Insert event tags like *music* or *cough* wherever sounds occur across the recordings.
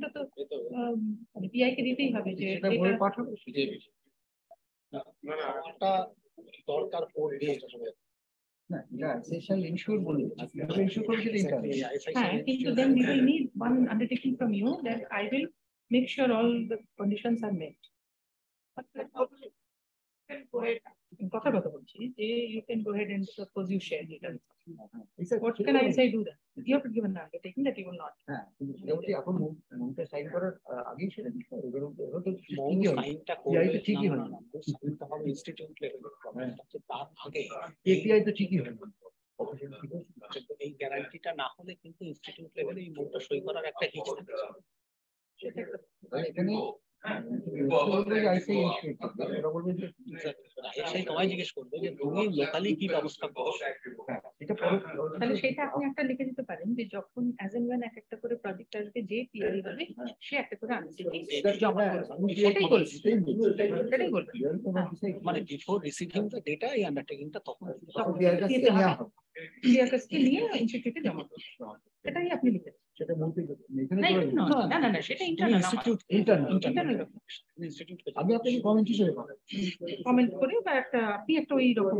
ইনফরমেশনটা তো মানে পিআই কে দিতেই হবে যে এটা- পাঠাবো একটা দরকার পড়বে না এটা এসেশন ইনশিওর বলে ইনশিওর করে সেটা ইন্টারনেট হ্যাঁ কিন্তু then we will need one undertaking from you that I will make sure all the conditions are met. কথা কথা বলছি যে you can go ahead and suppose you share details. What can I say? Do that? You have to give an undertaking that you will not. হ্যাঁ এখন মনটা sign করার আগেই সেটা দিতে হবে এবার তো ঠিকই হবে। সাইনটা করবে তো ঠিকই না, হয়। না, না, সাইনটা হবে ইনস্টিটিউট লেভেলের প্রবলেম তার আগে এপিআই তো ঠিকই হয় আছে এই গ্যারান্টিটা না হলে কিন্তু ইনস্টিটিউট লেভেলে এই মৌটা সই করার একটা হিচ থাকে সেটা একটা এখানে জিজ্ঞেস করবে যে তুমি লোকালি কি ব্যবস্থা করো তাহলে সেটা আপনি একটা লিখে দিতে পারেন যে যখন অ্যাজ এন্ড ওয়েন এক একটা করে প্রজেক্ট আসবে যে হবে সে একটা করে সেটাই বলছি। সেটাই বলবেন মানে বিফোর রিসিভিং দ্য ডেটা এই আন্ডারটেকিংটা তখন নিয়ে ইনস্টিটিউটে জমা করবে সেটাই আপনি লিখে দেবেন। সেটা বলতে এখানে না, করে না, না না না সেটা internal institute internal internal institute আমি আপনাকে কমেন্ট হিসেবে পাবো কমেন্ট করে বা একটা আপনি একটা ওই রকম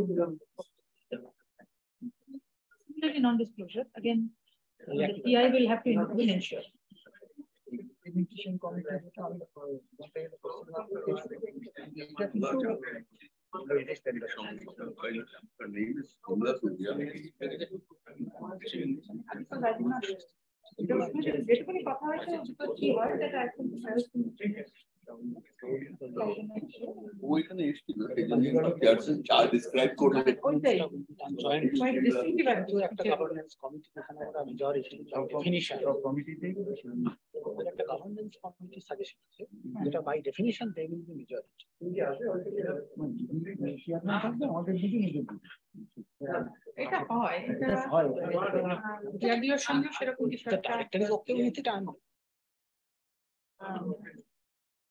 non disclosure again the PI will have to will ensure immigration committee যেটা আমি বলতে গেলে এটা কিন্তু Her name is Kamala Surya. যেটুকুনি কথা হয়েছে তো কি হয় এখন এসেছিল সেই জন্য পেয়ারসন চার ডিসক্রাইব করলে ওইটাই জয়েন্ট quite distinctive কিন্তু একটা গভর্নেন্স কমিটি যেখানে ওরা মেজরিটি ডেফিনিশন কমিটিতে একটা গভর্নেন্স কমিটি সাজেশন আছে যেটা by definition they will be এটা হয় হয় সঙ্গে সেরকম কিছু একটা ইট আই আহ, মানে এই কিছু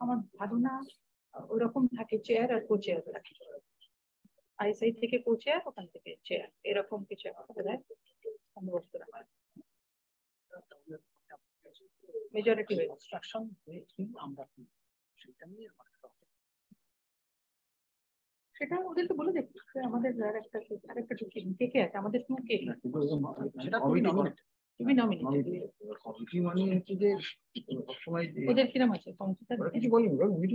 আমার ধারণা ওরকম থাকে চেয়ার আর কো চেয়ার থাকে। আইসআই থেকে কো চেয়ার ওখান থেকে চেয়ার এরকম কিছু একটা বোধ হয় রাখা মেজরিটি কনস্ট্রাকশন আমরা সেটা নিয়ে। সেটা ওদেরকে বলে দেখি আমাদের আর একটা আর একটা কে কে আছে? আমাদের টু কে সেটা to ওদের কিছু বলি না উনি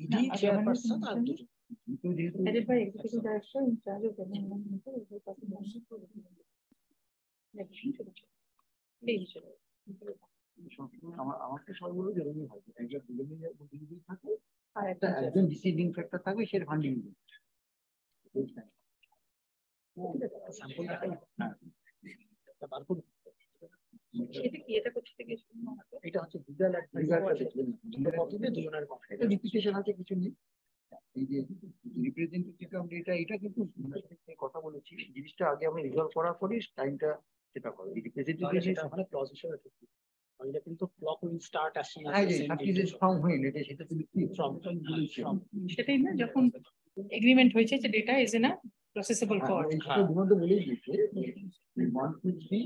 তিনি চেয়ারপারসন আর কিন্তু যেহেতু আরে ভাই executive director in charge of government ওদের কাছে মনসিপ করে আমাকে সবগুলো একটা থাকবে সেটা এটা কি? এটা করতে থেকে এটা হচ্ছে কথা এটা রিপিটেশন আছে কিছু নেই এই যে রিপ্রেজেন্টেটিভ এটা এটা কিন্তু কথা বলেছি। জিনিসটা আগে আমি রিজলভ করার পরে টাইমটা সেটা করে রিপ্রেজেন্টেটিভ সেটা ওখানে ক্লজ হিসেবে কিন্তু ক্লক উইল স্টার্ট হ্যাঁ যে সার্টিফিকেট ফর্ম হয়ে সেটা তুমি কি ফ্রম ফ্রম সেটাই না যখন এগ্রিমেন্ট হয়েছে যে data is in a processable হ্যাঁ, ফর এই সেটা দুমন্তে বলেই দিয়েছে ওয়ান টু থ্রি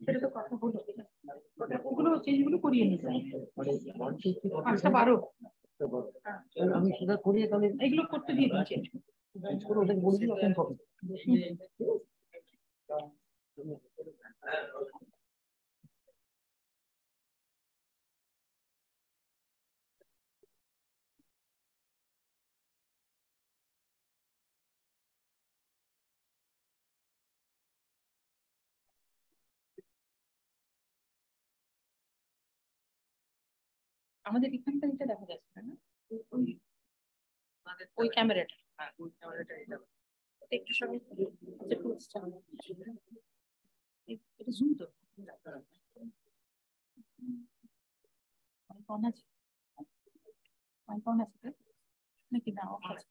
সেটা তো কথা হলো ওগুলো চেঞ্জগুলো করিয়ে নিতে পাঁচটা বারো। আমি সেটা করিয়ে তাহলে এগুলো করতে দিয়ে দিন চেঞ্জ করে ওদের বলে দিই ওপেন আমাদের এখানটা এটা দেখা যাচ্ছে না? ওই ওই ক্যামেরাটা। একটু সবাই আচ্ছা, একটু এটা জুম তো। আছে? নাকি না অফ আছে?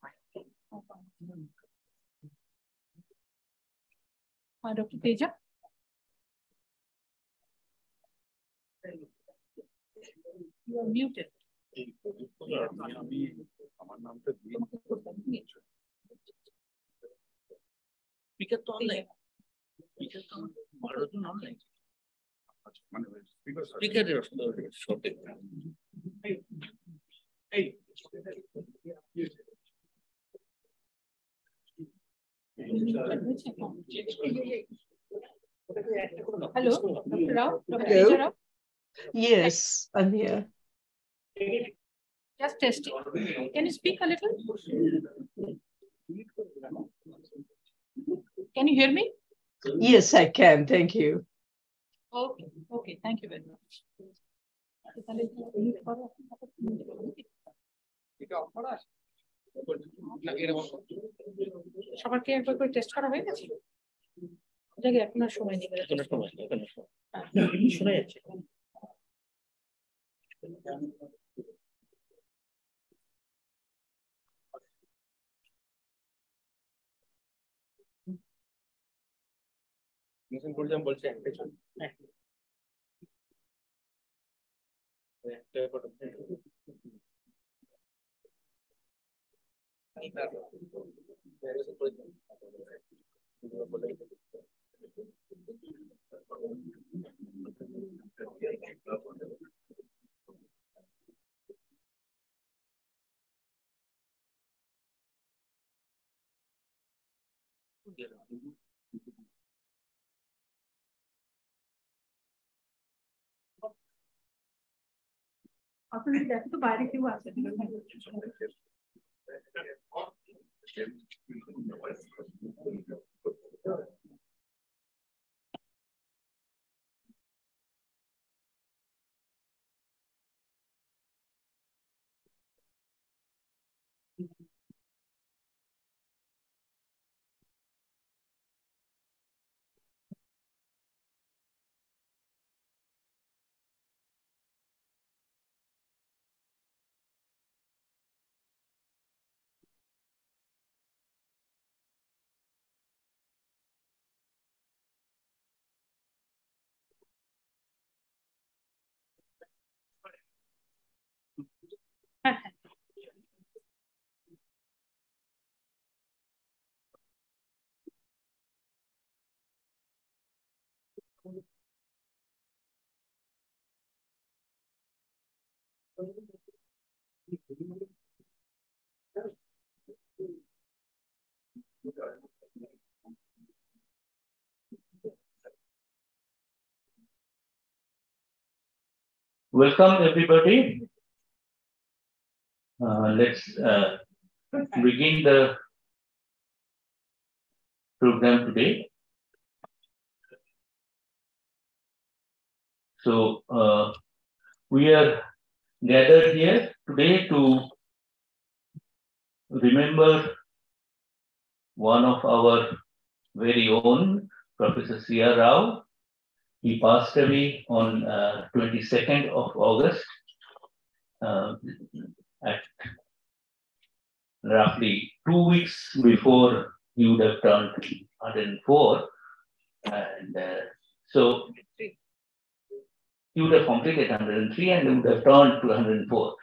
হ্যাঁ doctor Teja? You are muted. আমি আমার নামটা দিয়ে তোমাকে করতে হবে, দিয়ে। স্পিকার তো অনলাইন স্পিকার তো বারো জন অনলাইন মানে স্পিকার স্পিকারের শর্টে এই Hello, Dr. Rao, Dr. Hello. Teja Rao, Yes, I'm here. Just testing. Can you speak a little? Can you hear me? Yes, I can. Thank you. Okay, okay, thank you very much. সবারকে একবার করে test করা হয়ে গেছে যাকে এখন আর সময় নেই কোনো সময় নেই, সময় শোনা যাচ্ছে মিশন করলাম বলছে একটা চল একটা করে আপনি দেখো তো বাইরে কেউ আছে হ্যাঁ Welcome, everybody. Uh, let's uh, begin the program today. So, uh, we are gathered here today to remember one of our very own, Professor C.R. Rao, he passed away on uh, 22nd of August uh, at roughly two weeks before he would have turned 104. And uh, so he would have completed 103 and would have turned to 104.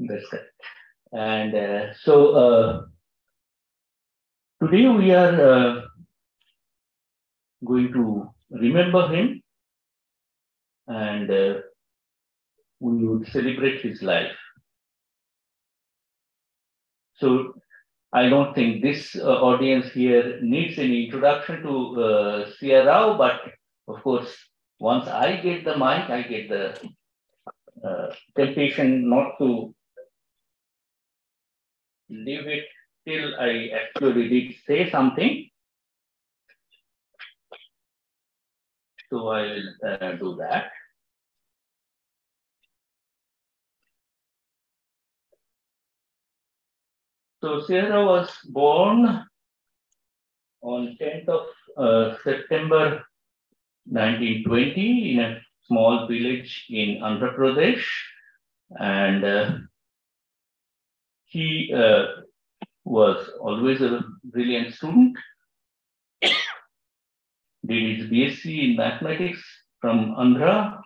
That's correct. And uh, so uh, today we are uh, going to remember him and uh, we would celebrate his life. So I don't think this uh, audience here needs any introduction to uh, Rao, but of course, once I get the mic, I get the uh, temptation not to leave it till I actually did say something. So I will uh, do that. So C.R. was born on 10th of uh, September 1920 in a small village in Andhra Pradesh. And uh, he uh, was always a brilliant student. *coughs* Did his BSc in mathematics from Andhra,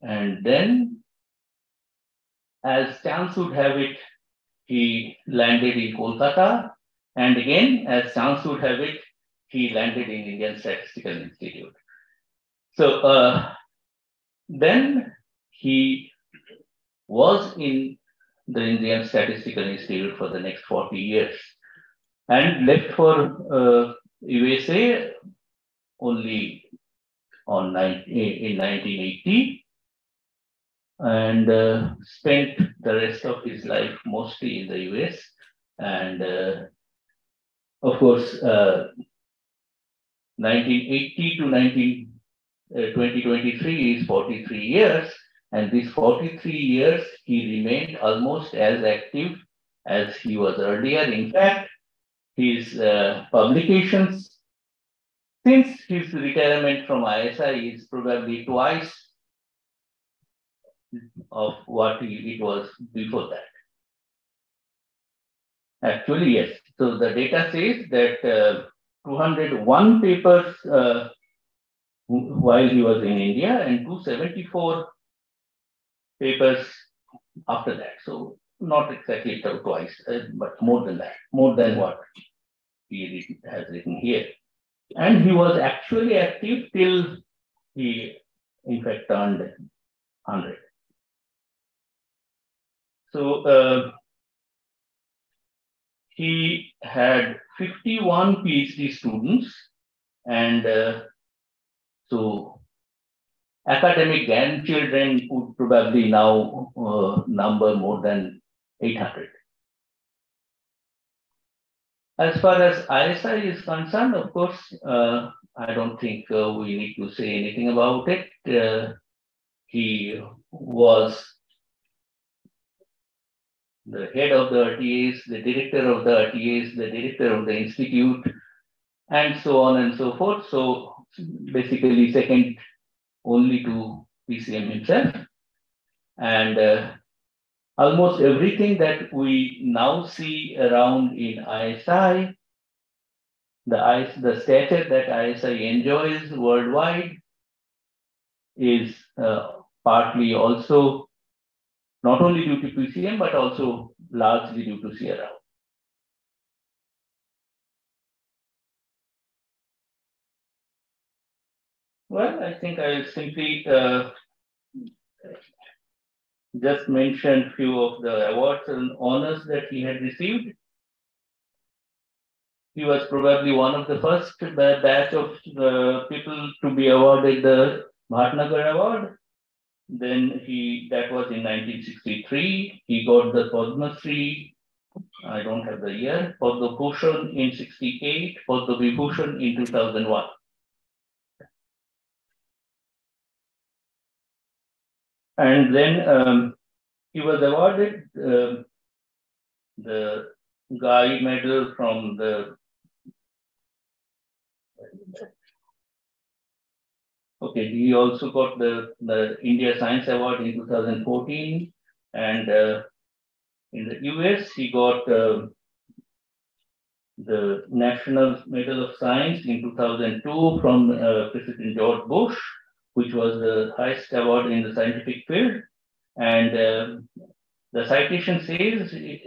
and then, as chance would have it, he landed in Kolkata, and again, as chance would have it, he landed in Indian Statistical Institute. So uh, then he was in the Indian Statistical Institute for the next 40 years and left for uh, USA only on in 1980 and uh, spent the rest of his life mostly in the US. And uh, of course, 1980 uh, to 19, uh, 2023 is 43 years. And these 43 years, he remained almost as active as he was earlier. In fact, his uh, publications since his retirement from ISI is probably twice of what he, it was before that. Actually, yes. So the data says that uh, 201 papers uh, while he was in India and 274 papers after that. So not exactly twice, uh, but more than that, more than what he has written here. And he was actually active till he, in fact, turned 100. So uh, he had 51 PhD students, and uh, so academic grandchildren would probably now uh, number more than 800. As far as ISI is concerned, of course, uh, I don't think uh, we need to say anything about it. Uh, he was the head of the RTS, the director of the RTS, the director of the institute, and so on and so forth. So basically second only to PCM himself. And uh, almost everything that we now see around in ISI, the, the stature that ISI enjoys worldwide is uh, partly also not only due to PCM, but also largely due to CRR. Well, I think I'll simply uh, just mention few of the awards and honors that he had received. He was probably one of the first batch of the people to be awarded the Bhatnagar Award. Then he, that was in 1963. He got the Padma Shri, I don't have the year, Padma Bhushan in 68, Padma Vibhushan in 2001. And then um, he was awarded uh, the Guy Medal from the Okay, he also got the, the India Science Award in 2014. And uh, in the US, he got uh, the National Medal of Science in 2002 from uh, President George Bush, which was the highest award in the scientific field. And uh, the citation says, it,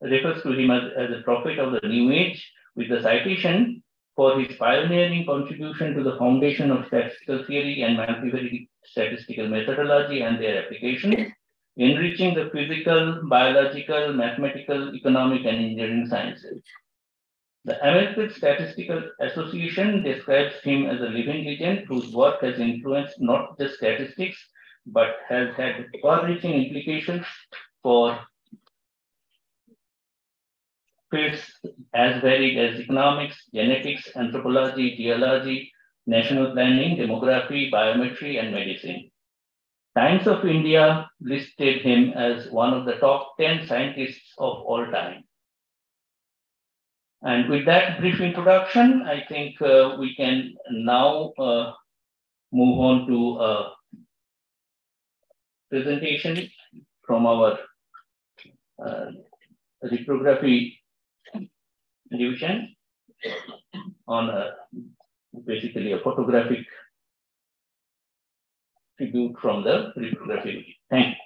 refers to him as, as a prophet of the new age with the citation for his pioneering contribution to the foundation of statistical theory and mathematical statistical methodology and their application, enriching the physical, biological, mathematical, economic, and engineering sciences. The American Statistical Association describes him as a living legend whose work has influenced not just statistics, but has had far-reaching implications for fields as varied as economics, genetics, anthropology, geology, national planning, demography, biometry, and medicine. Times of India listed him as one of the top 10 scientists of all time. And with that brief introduction, I think uh, we can now uh, move on to a presentation from our uh, reprography division on a, basically a photographic tribute from the reprography. Thank you.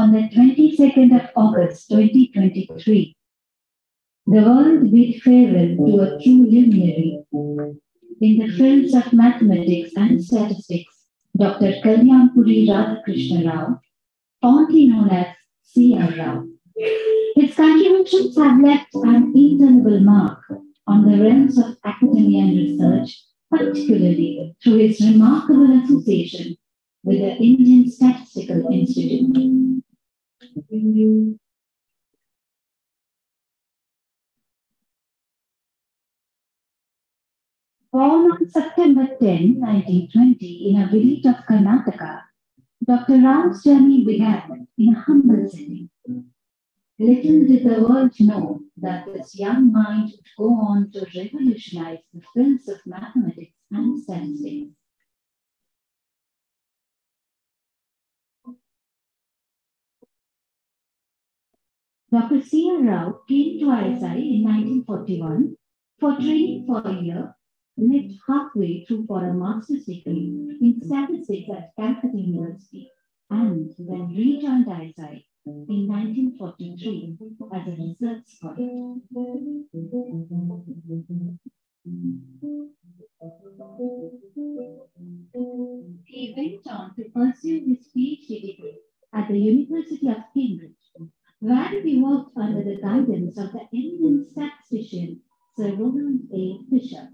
On the 22nd of August 2023, the world bid farewell to a true luminary in the fields of mathematics and statistics, Dr. Calyampudi Radhakrishna Rao, fondly known as C.R. Rao. His contributions have left an indelible mark on the realms of academia and research, particularly through his remarkable association with the Indian Statistical Institute. Born on September 10, 1920, in a village of Karnataka, Dr. Rao's journey began in a humble setting. Little did the world know that this young mind would go on to revolutionize the fields of mathematics and statistics. Dr. C.R. Rao came to ISI in 1941 for training for a year, lived halfway through for a master's degree in statistics at Calcutta University, and then rejoined ISI in 1943 as a research scholar. He went on to pursue his PhD degree at the University of Cambridge where he worked under the guidance of the Indian statistician Sir Ronald A. Fisher.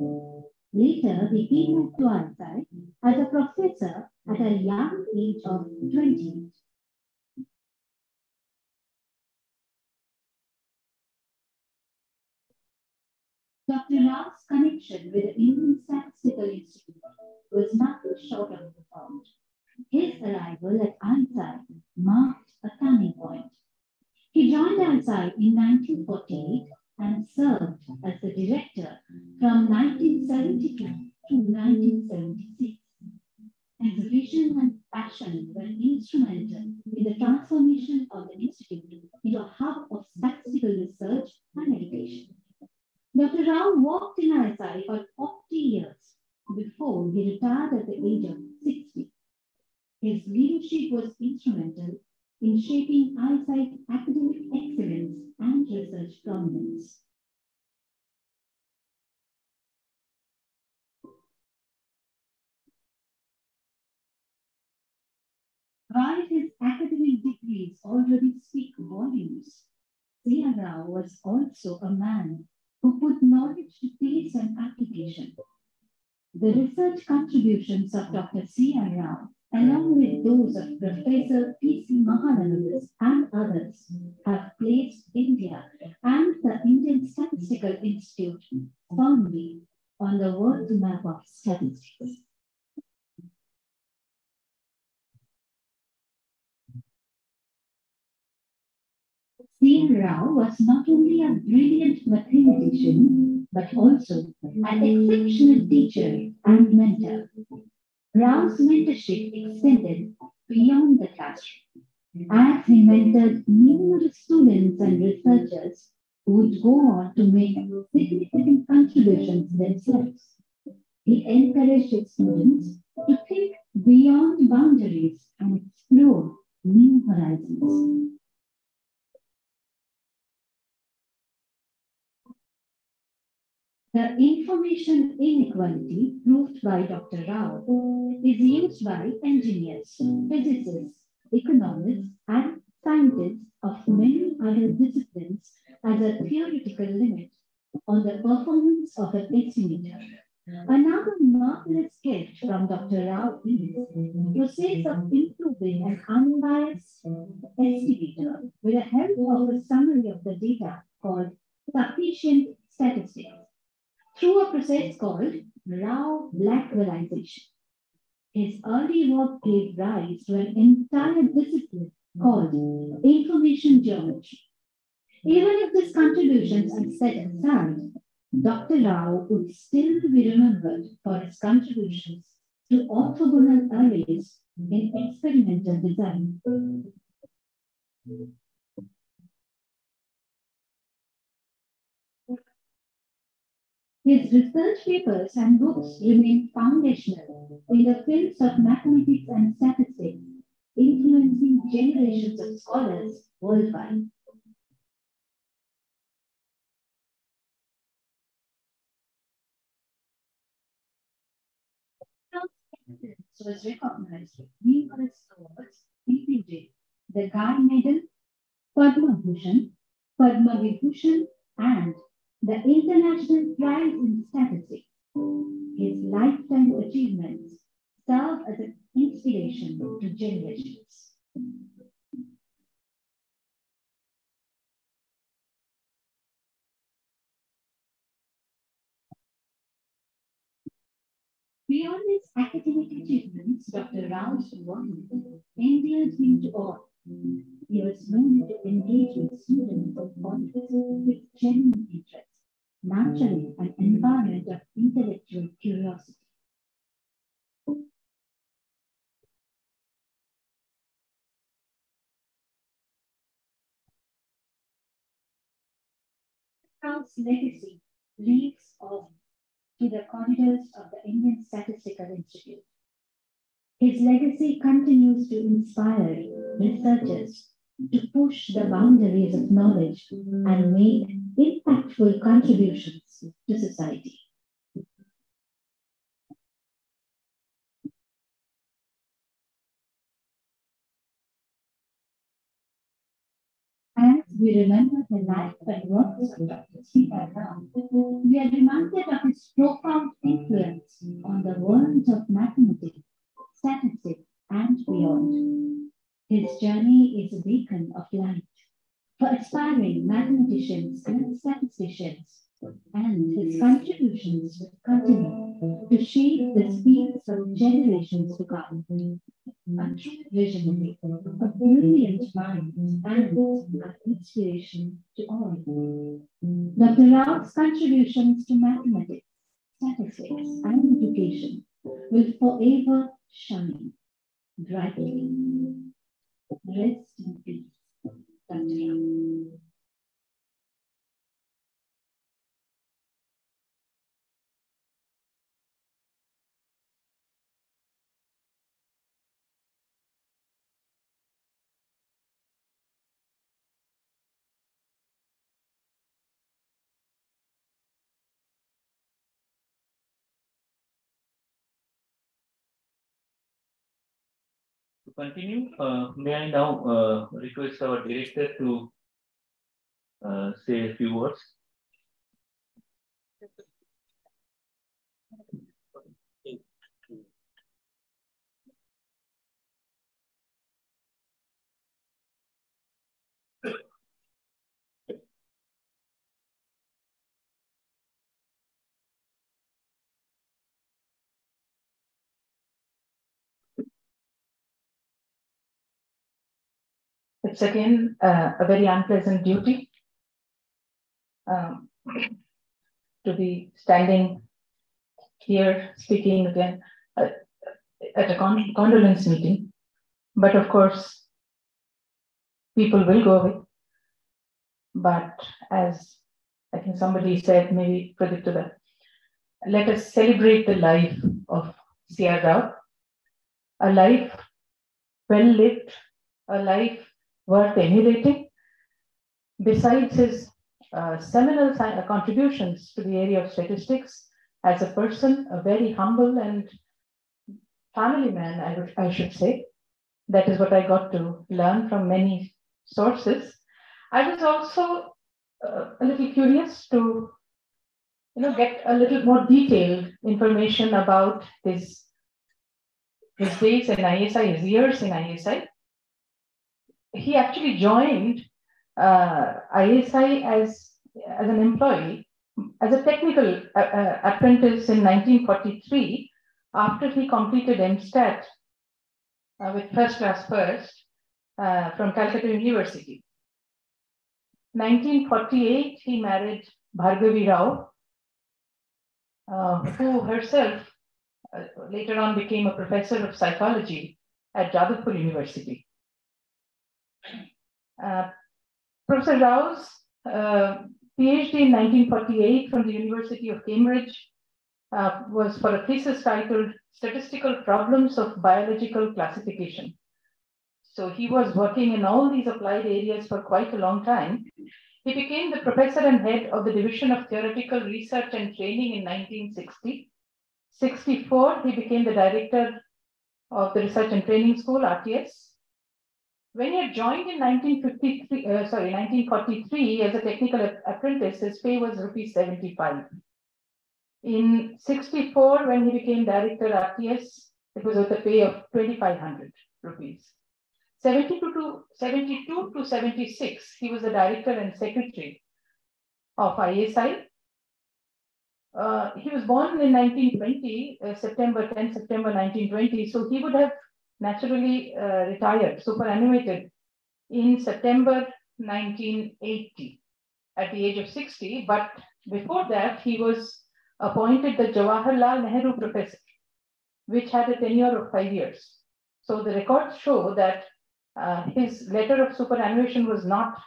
Later, he came up to ISI as a professor at a young age of 20. Dr. Rao's connection with the Indian Statistical Institute was nothing short of profound. His arrival at ISI marked a turning point. He joined ISI in 1948 and served as the director from 1972 to 1976. His vision and passion were instrumental in the transformation of the institute into a hub of statistical research and education. Dr. Rao worked in ISI for 40 years before he retired at the age of 60. His leadership was instrumental in shaping ISI's academic excellence and research prominence. While his academic degrees already speak volumes, C.R. Rao was also a man who put knowledge to taste and application. The research contributions of Dr. C.R. Rao along with those of Professor P.C. Mahalanobis and others, have placed India and the Indian Statistical Institute firmly on the world map of statistics. C. Rao was not only a brilliant mathematician, but also an exceptional teacher and mentor. Rao's mentorship extended beyond the classroom as he mentored numerous students and researchers who would go on to make significant contributions themselves. He encouraged students to think beyond boundaries and explore new horizons. The information inequality proved by Dr. Rao is used by engineers, physicists, economists, and scientists of many other disciplines as a theoretical limit on the performance of an estimator. Another marvelous sketch from Dr. Rao is the process of improving an unbiased estimator with the help of a summary of the data called sufficient statistics through a process called Rao Blackwellization. His early work gave rise to an entire discipline called information geometry. Even if these contributions are set aside, Dr. Rao would still be remembered for his contributions to orthogonal arrays in experimental design. His research papers and books remain foundational in the fields of mathematics and statistics, influencing generations of scholars worldwide. was recognized with numerous awards, including the Guy Medal, Padma Bhushan, Padma Vibhushan, and the International Prize in Statistics. His lifetime achievements serve as an inspiration to generations. Beyond his academic achievements, Dr. Rao's work endeared him to all. He was known to engage with students and audience with genuine interest, nurturing an environment of intellectual curiosity. Rao's legacy lives on to the corridors of the Indian Statistical Institute. His legacy continues to inspire researchers to push the boundaries of knowledge and make impactful contributions to society. As we remember the life and works of Dr. We are reminded of his profound influence on the world of mathematics, statistics, and beyond. His journey is a beacon of light for aspiring mathematicians and statisticians, and his contributions will continue to shape the speeds of generations to come. A true visionary, a brilliant mind, and an inspiration to all. Dr. Rao's contributions to mathematics, statistics, and education will forever shine brightly. Rest in peace, Dr. Rao. Continue, uh, may I now uh, request our director to uh, say a few words? It's again uh, a very unpleasant duty um, to be standing here speaking again uh, at a con- condolence meeting. But of course, people will go away. But as I think somebody said, maybe Pradipta let us celebrate the life of C.R. A life well lived, a life worth emulating. Besides his uh, seminal uh, contributions to the area of statistics, as a person, a very humble and family man, I, I should say. That is what I got to learn from many sources. I was also uh, a little curious to you know, get a little more detailed information about his, his days in ISI, his years in ISI. He actually joined uh, ISI as, as an employee, as a technical uh, uh, apprentice in 1943 after he completed MSTAT uh, with first class first uh, from Calcutta University. 1948, he married Bhargavi Rao, uh, who herself later on became a professor of psychology at Jadavpur University. Uh, Professor Rao's uh, PhD in 1948 from the University of Cambridge uh, was for a thesis titled Statistical Problems of Biological Classification. So he was working in all these applied areas for quite a long time. He became the professor and head of the Division of Theoretical Research and Training in 1960. 64, he became the director of the Research and Training School, RTS. When he had joined in 1953, uh, sorry, 1943 as a technical apprentice, his pay was rupees 75. In 64, when he became director RTS, it was with a pay of 2,500 rupees. 72 to 72 to 76, he was the director and secretary of ISI. Uh, he was born in 1920, uh, September 10, September 1920. So he would have naturally uh, retired, superannuated in September 1980 at the age of 60. But before that, he was appointed the Jawaharlal Nehru Professor, which had a tenure of five years. So the records show that uh, his letter of superannuation was not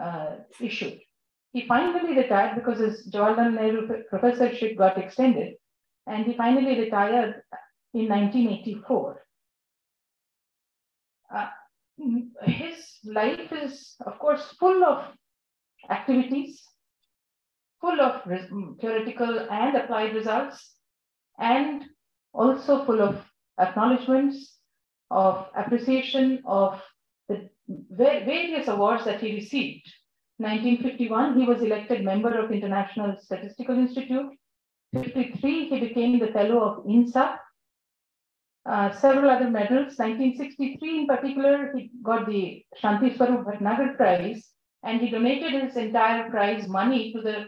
uh, issued. He finally retired because his Jawaharlal Nehru professorship got extended, and he finally retired in 1984. Uh, his life is, of course, full of activities, full of theoretical and applied results, and also full of acknowledgements of appreciation of the various awards that he received. 1951, he was elected member of International Statistical Institute. 53, he became the fellow of INSA. Uh, several other medals. 1963 in particular, he got the Shanti Swarup Bhatnagar Prize and he donated his entire prize money to the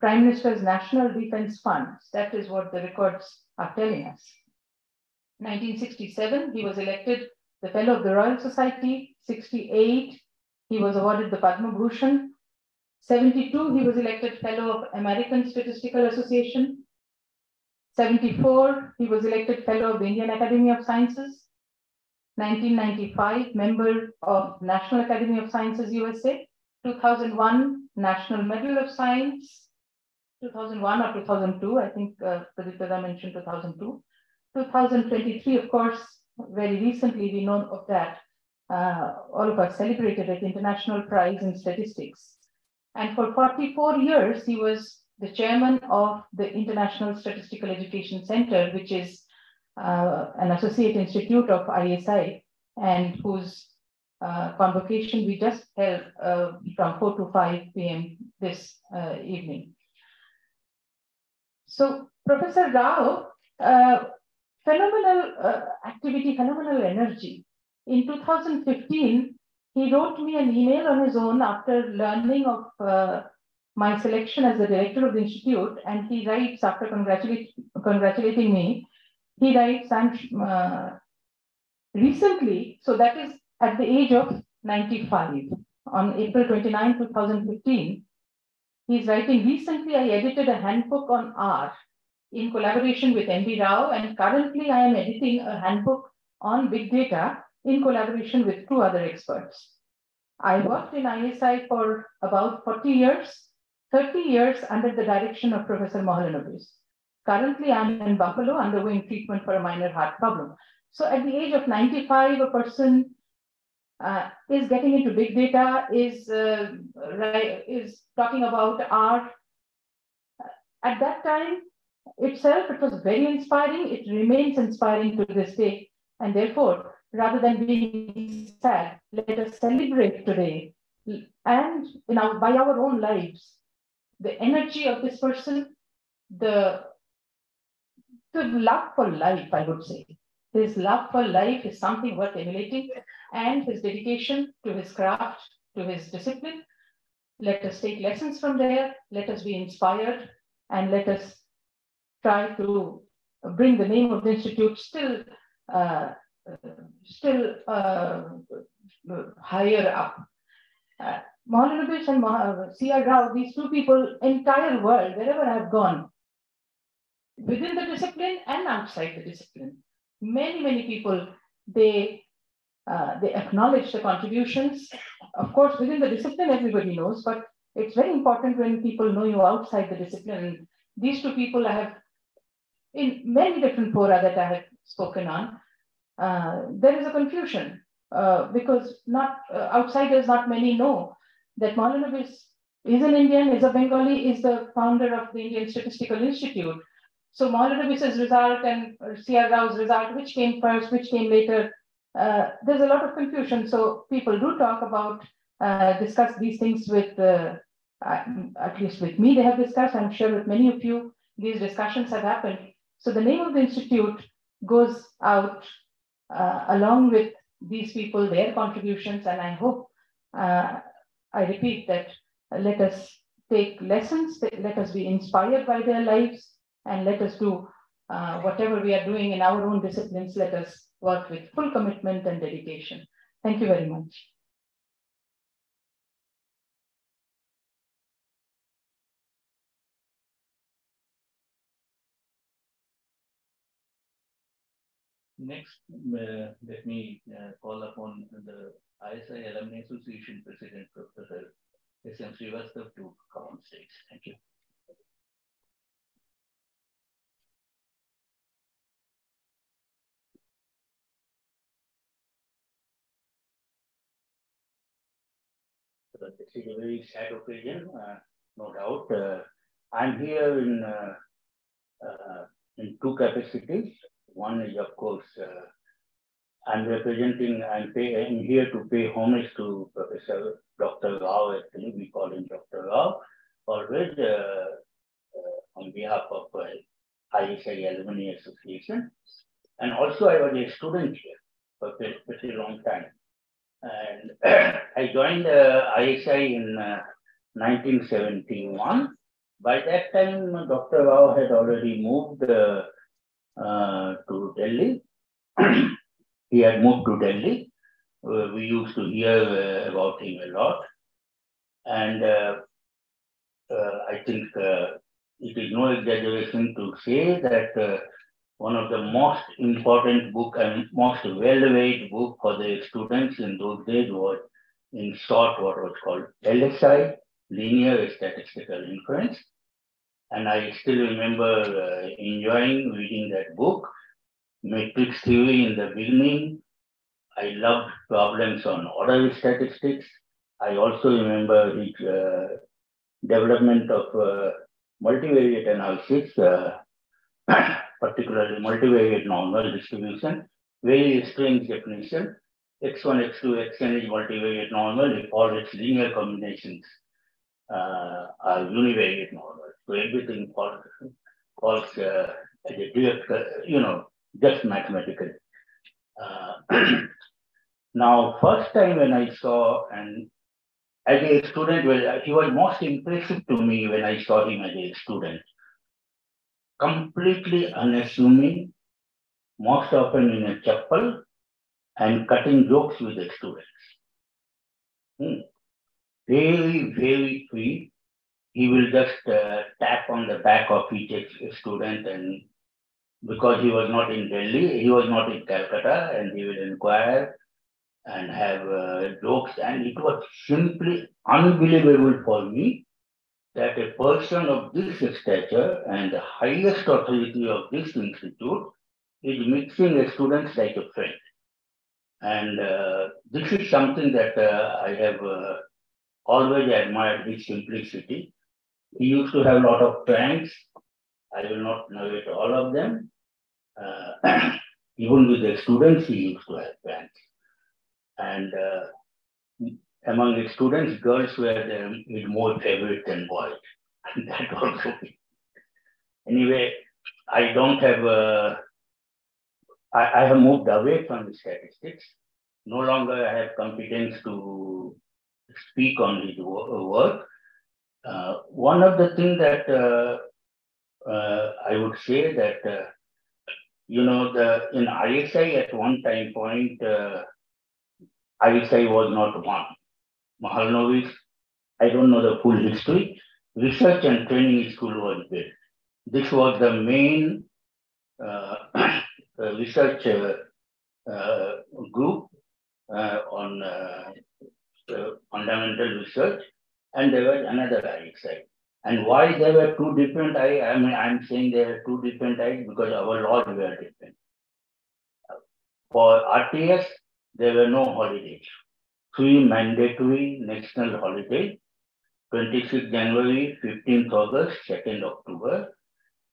Prime Minister's National Defense Funds. That is what the records are telling us. 1967, he was elected the Fellow of the Royal Society. 68, he was awarded the Padma Bhushan. 72, he was elected Fellow of American Statistical Association. 74, he was elected Fellow of the Indian Academy of Sciences. 1995, member of National Academy of Sciences USA. 2001, National Medal of Science. 2001 or 2002, I think uh, Pradipta mentioned 2002. 2023, of course, very recently we know of that. Uh, all of us celebrated it, International Prize in Statistics. And for 44 years, he was the chairman of the International Statistical Education Center, which is uh, an associate institute of ISI, and whose uh, convocation we just held uh, from 4 to 5 p.m. this uh, evening. So Professor Rao uh, phenomenal uh, activity, phenomenal energy. In 2015, he wrote me an email on his own after learning of my selection as the director of the institute. And he writes, after congratulating me, he writes, I'm uh, recently, so that is at the age of 95, on April 29, 2015, he's writing, recently I edited a handbook on R in collaboration with MB Rao, and currently I am editing a handbook on big data in collaboration with two other experts. I worked in ISI for about 40 years, 30 years under the direction of Professor Mahalanobis. Currently, I'm in Buffalo undergoing treatment for a minor heart problem. So at the age of 95, a person uh, is getting into big data, is, uh, is talking about art. At that time, itself, it was very inspiring. It remains inspiring to this day. And therefore, rather than being sad, let us celebrate today and in our, by our own lives the energy of this person the, the love for life, I would say. His love for life is something worth emulating, and his dedication to his craft, to his discipline. Let us take lessons from there, let us be inspired, and let us try to bring the name of the institute still uh, still uh, higher up. Uh, Mahalanobis and Mah- C.R. Rao, these two people, entire world, wherever I've gone, within the discipline and outside the discipline, many, many people, they uh, they acknowledge the contributions. Of course, within the discipline, everybody knows, but it's very important when people know you outside the discipline. These two people I have, in many different fora that I have spoken on, uh, there is a confusion uh, because not uh, outsiders, not many know that Mahalanobis, is an Indian, is a Bengali, is the founder of the Indian Statistical Institute. So Mahalanobis's result and C.R. Rao's result, which came first, which came later, uh, there's a lot of confusion. So people do talk about, uh, discuss these things with, uh, at least with me, they have discussed. I'm sure with many of you, these discussions have happened. So the name of the institute goes out uh, along with these people, their contributions, and I hope, uh, I repeat that let us take lessons, let us be inspired by their lives, and let us do uh, whatever we are doing in our own disciplines, let us work with full commitment and dedication. Thank you very much. Next, uh, let me uh, call upon the ISI Alumni Association President, Professor S.M. Srivastava to come on stage. Thank you. This is a very sad occasion, uh, no doubt. Uh, I'm here in, uh, uh, in two capacities. One is, of course, uh, I'm representing, I'm, pay, I'm here to pay homage to Professor Dr. Rao, actually, we call him Dr. Rao, always uh, uh, on behalf of uh, ISI Alumni Association. And also, I was a student here for a pretty long time. And *clears throat* I joined uh, ISI in 1971. By that time, Dr. Rao had already moved uh, uh, to Delhi. *clears throat* he had moved to Delhi. Uh, we used to hear uh, about him a lot. And I think it is no exaggeration to say that one of the most important book and most well-weighed book for the students in those days was in short what was called LSI, Linear Statistical Inference. And I still remember uh, enjoying reading that book, matrix theory in the beginning. I loved problems on order statistics. I also remember the uh, development of uh, multivariate analysis, uh, *clears throat* particularly multivariate normal distribution, very strange definition. X1, X2, Xn is multivariate normal if all its linear combinations are univariate normal. So everything falls, falls uh, as a direct, uh, you know, just mathematical. Uh, *clears throat* now, first time when I saw, and as a student, well, he was most impressive to me when I saw him as a student. Completely unassuming, most often in a chapel, and cutting jokes with the students. Hmm. Very, very free. He will just uh, tap on the back of each student and because he was not in Delhi, he was not in Calcutta, and he will inquire and have uh, jokes. And it was simply unbelievable for me that a person of this stature and the highest authority of this institute is mixing students like a friend. And uh, this is something that uh, I have uh, always admired his simplicity. He used to have a lot of pranks. I will not narrate all of them. Uh, *clears throat* even with the students, he used to have pranks. And uh, among the students, girls were the, more favorite than boys. *laughs* And that also Anyway, I don't have, uh, I, I have moved away from the statistics. No longer I have competence to speak on his work. Uh, one of the things that uh, uh, I would say that, uh, you know, the in ISI at one time point, uh, ISI was not one. Mahalanobis, I don't know the full history. Research and Training School was built. This was the main uh, *clears throat* research group on Uh, fundamental research, and there was another side. And why there were two different I, I mean, I'm saying there are two different eyes because our laws were different. For RTS, there were no holidays. Three mandatory national holidays, 26 January, 15th August, 2nd October.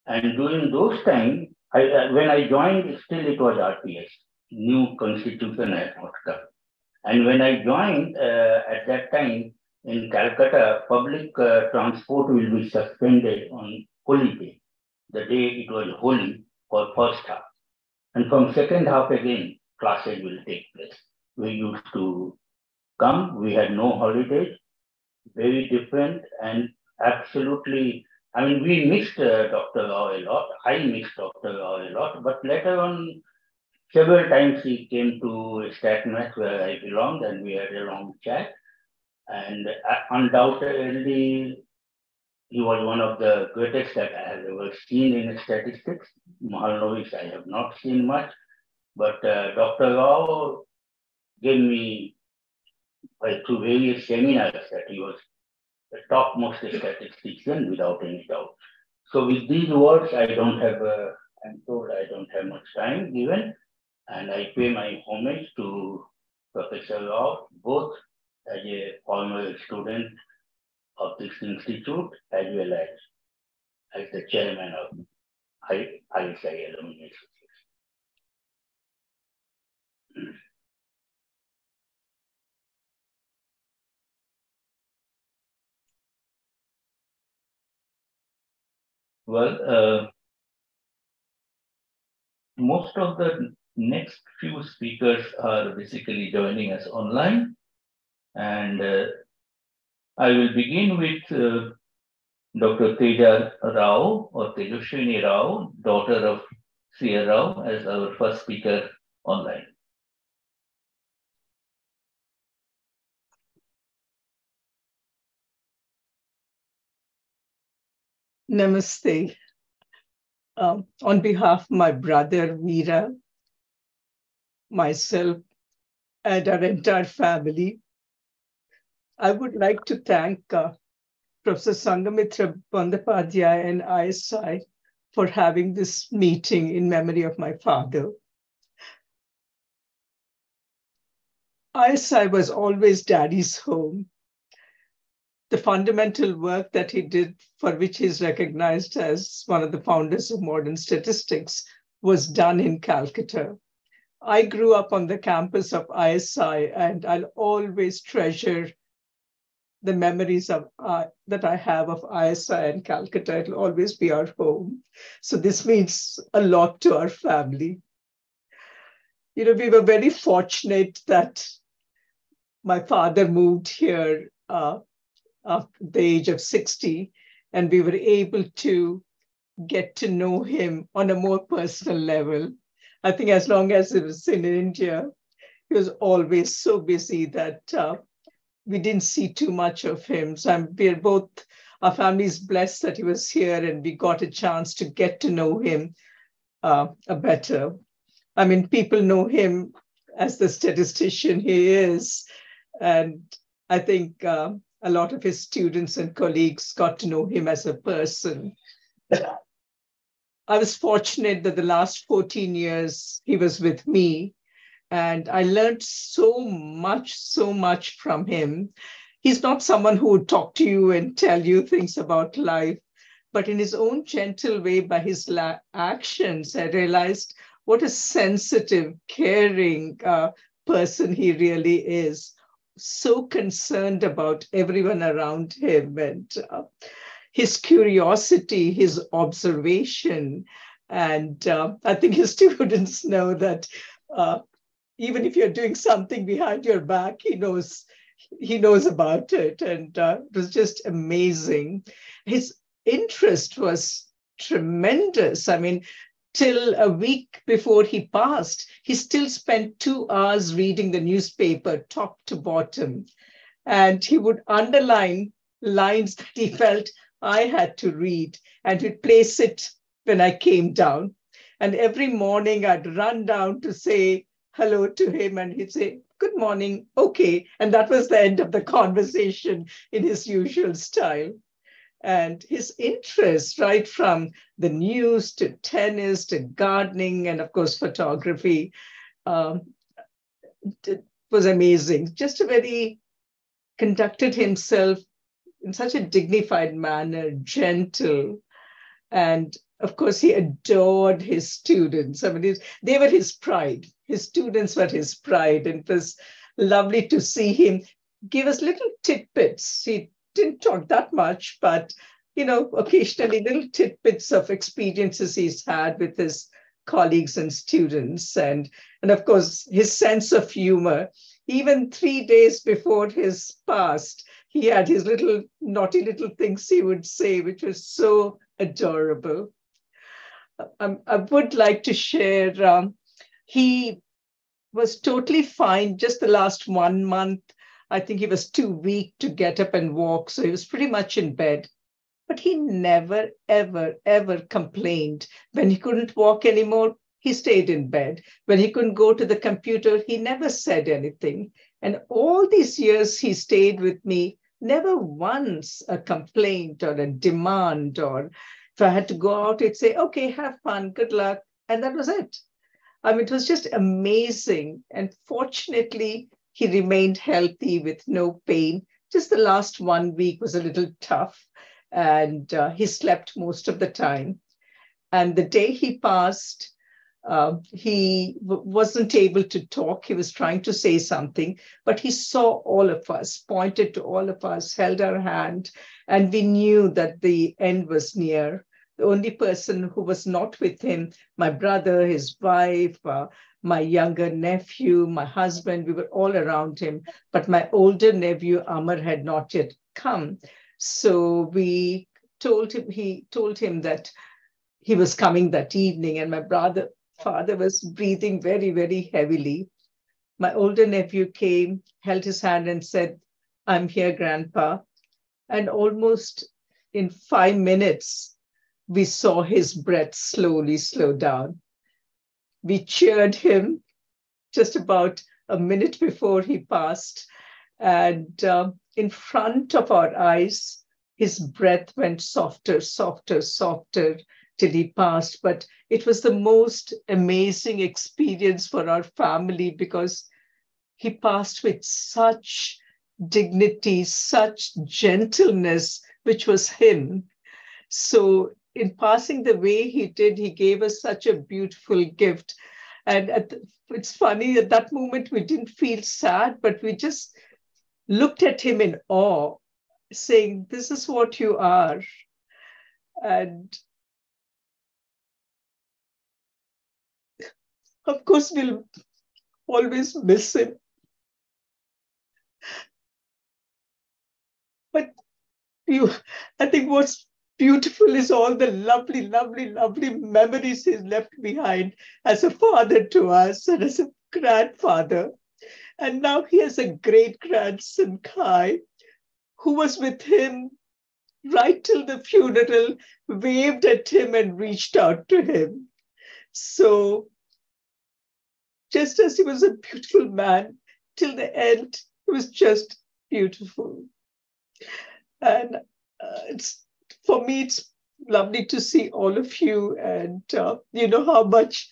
And during those times, I, uh, when I joined, still it was RTS. New constitution had not come. And when I joined uh, at that time, in Calcutta, public uh, transport will be suspended on Holi Day, the day it was Holi for first half. And from second half again, classes will take place. We used to come, we had no holidays, very different and absolutely, I mean, we missed uh, Dr. Rao a lot. I missed Dr. Rao a lot, but later on, several times he came to StatMath where I belonged and we had a long chat and undoubtedly, he was one of the greatest that I have ever seen in statistics. Mahalanobis, I have not seen much, but uh, Dr. Rao gave me uh, through various seminars that he was the topmost statistician without any doubt. So with these words, I don't have, uh, I'm told I don't have much time given, and I pay my homage to Professor Rao, both as a former student of this institute as well as as the chairman of I, ISI Alumni Association. Well, uh, most of the next few speakers are basically joining us online. And uh, I will begin with uh, Dr. Teja Rao or Tejaswini Rao, daughter of C.R. Rao, as our first speaker online. Namaste. Um, on behalf of my brother Veera, myself, and our entire family, I would like to thank uh, Professor Sanghamitra Bandyopadhyay and ISI for having this meeting in memory of my father. ISI was always daddy's home. The fundamental work that he did, for which he's recognized as one of the founders of modern statistics, was done in Calcutta. I grew up on the campus of ISI, and I'll always treasure the memories of uh, that I have of ISI and Calcutta. It'll always be our home. So this means a lot to our family. You know, we were very fortunate that my father moved here uh, at the age of 60, and we were able to get to know him on a more personal level. I think as long as he was in India, he was always so busy that uh, we didn't see too much of him. So I'm, we're both, our family is blessed that he was here and we got a chance to get to know him uh, better. I mean, people know him as the statistician he is. And I think uh, a lot of his students and colleagues got to know him as a person. I was fortunate that the last 14 years he was with me and I learned so much, so much from him. He's not someone who would talk to you and tell you things about life, but in his own gentle way, by his la- actions, I realized what a sensitive, caring uh, person he really is. So concerned about everyone around him. And uh, his curiosity, his observation. And uh, I think his *laughs* students know that uh, even if you're doing something behind your back, he knows he knows about it, and uh, it was just amazing. His interest was tremendous. I mean, till a week before he passed, he still spent two hours reading the newspaper top to bottom, and he would underline lines that he felt I had to read, and he'd place it when I came down. And every morning I'd run down to say hello to him, and he'd say, Good morning, okay. And that was the end of the conversation in his usual style. And his interest, right from the news to tennis to gardening, and of course, photography, um, was amazing. Just a very conducted himself in such a dignified manner, gentle, and of course, he adored his students. I mean, they were his pride. His students were his pride. And it was lovely to see him give us little tidbits. He didn't talk that much, but, you know, occasionally little tidbits of experiences he's had with his colleagues and students. And, and of course, his sense of humor. Even three days before his past, he had his little naughty little things he would say, which was so adorable. Um, I would like to share. Um, he was totally fine just the last one month. I think he was too weak to get up and walk, so he was pretty much in bed. But he never, ever, ever complained. When he couldn't walk anymore, he stayed in bed. When he couldn't go to the computer, he never said anything. And all these years he stayed with me, never once a complaint or a demand or if I had to go out, it'd say, okay, have fun, good luck. And that was it. I mean, it was just amazing. And fortunately, he remained healthy with no pain. Just the last one week was a little tough, and uh, he slept most of the time. And the day he passed, uh, he w- wasn't able to talk. He was trying to say something, but he saw all of us, pointed to all of us, held our hand, and we knew that the end was near. The only person who was not with him, my brother, his wife, uh, my younger nephew, my husband, we were all around him. But my older nephew, Amar, had not yet come. So we told him, he told him that he was coming that evening, and my brother, father was breathing very, very heavily. My older nephew came, held his hand, and said, I'm here, Grandpa. And almost in five minutes, we saw his breath slowly slow down. We cheered him just about a minute before he passed. And uh, in front of our eyes, his breath went softer, softer, softer till he passed. But it was the most amazing experience for our family because he passed with such dignity, such gentleness, which was him. So, in passing the way he did, he gave us such a beautiful gift. And the, it's funny at that moment we didn't feel sad, but we just looked at him in awe, saying, This is what you are. And of course, we'll always miss him. But you, I think what's beautiful is all the lovely, lovely, lovely memories he's left behind as a father to us and as a grandfather. And now he has a great grandson, Kai, who was with him right till the funeral, waved at him and reached out to him. So, just as he was a beautiful man, till the end, he was just beautiful. And uh, it's for me, it's lovely to see all of you, and uh, you know how much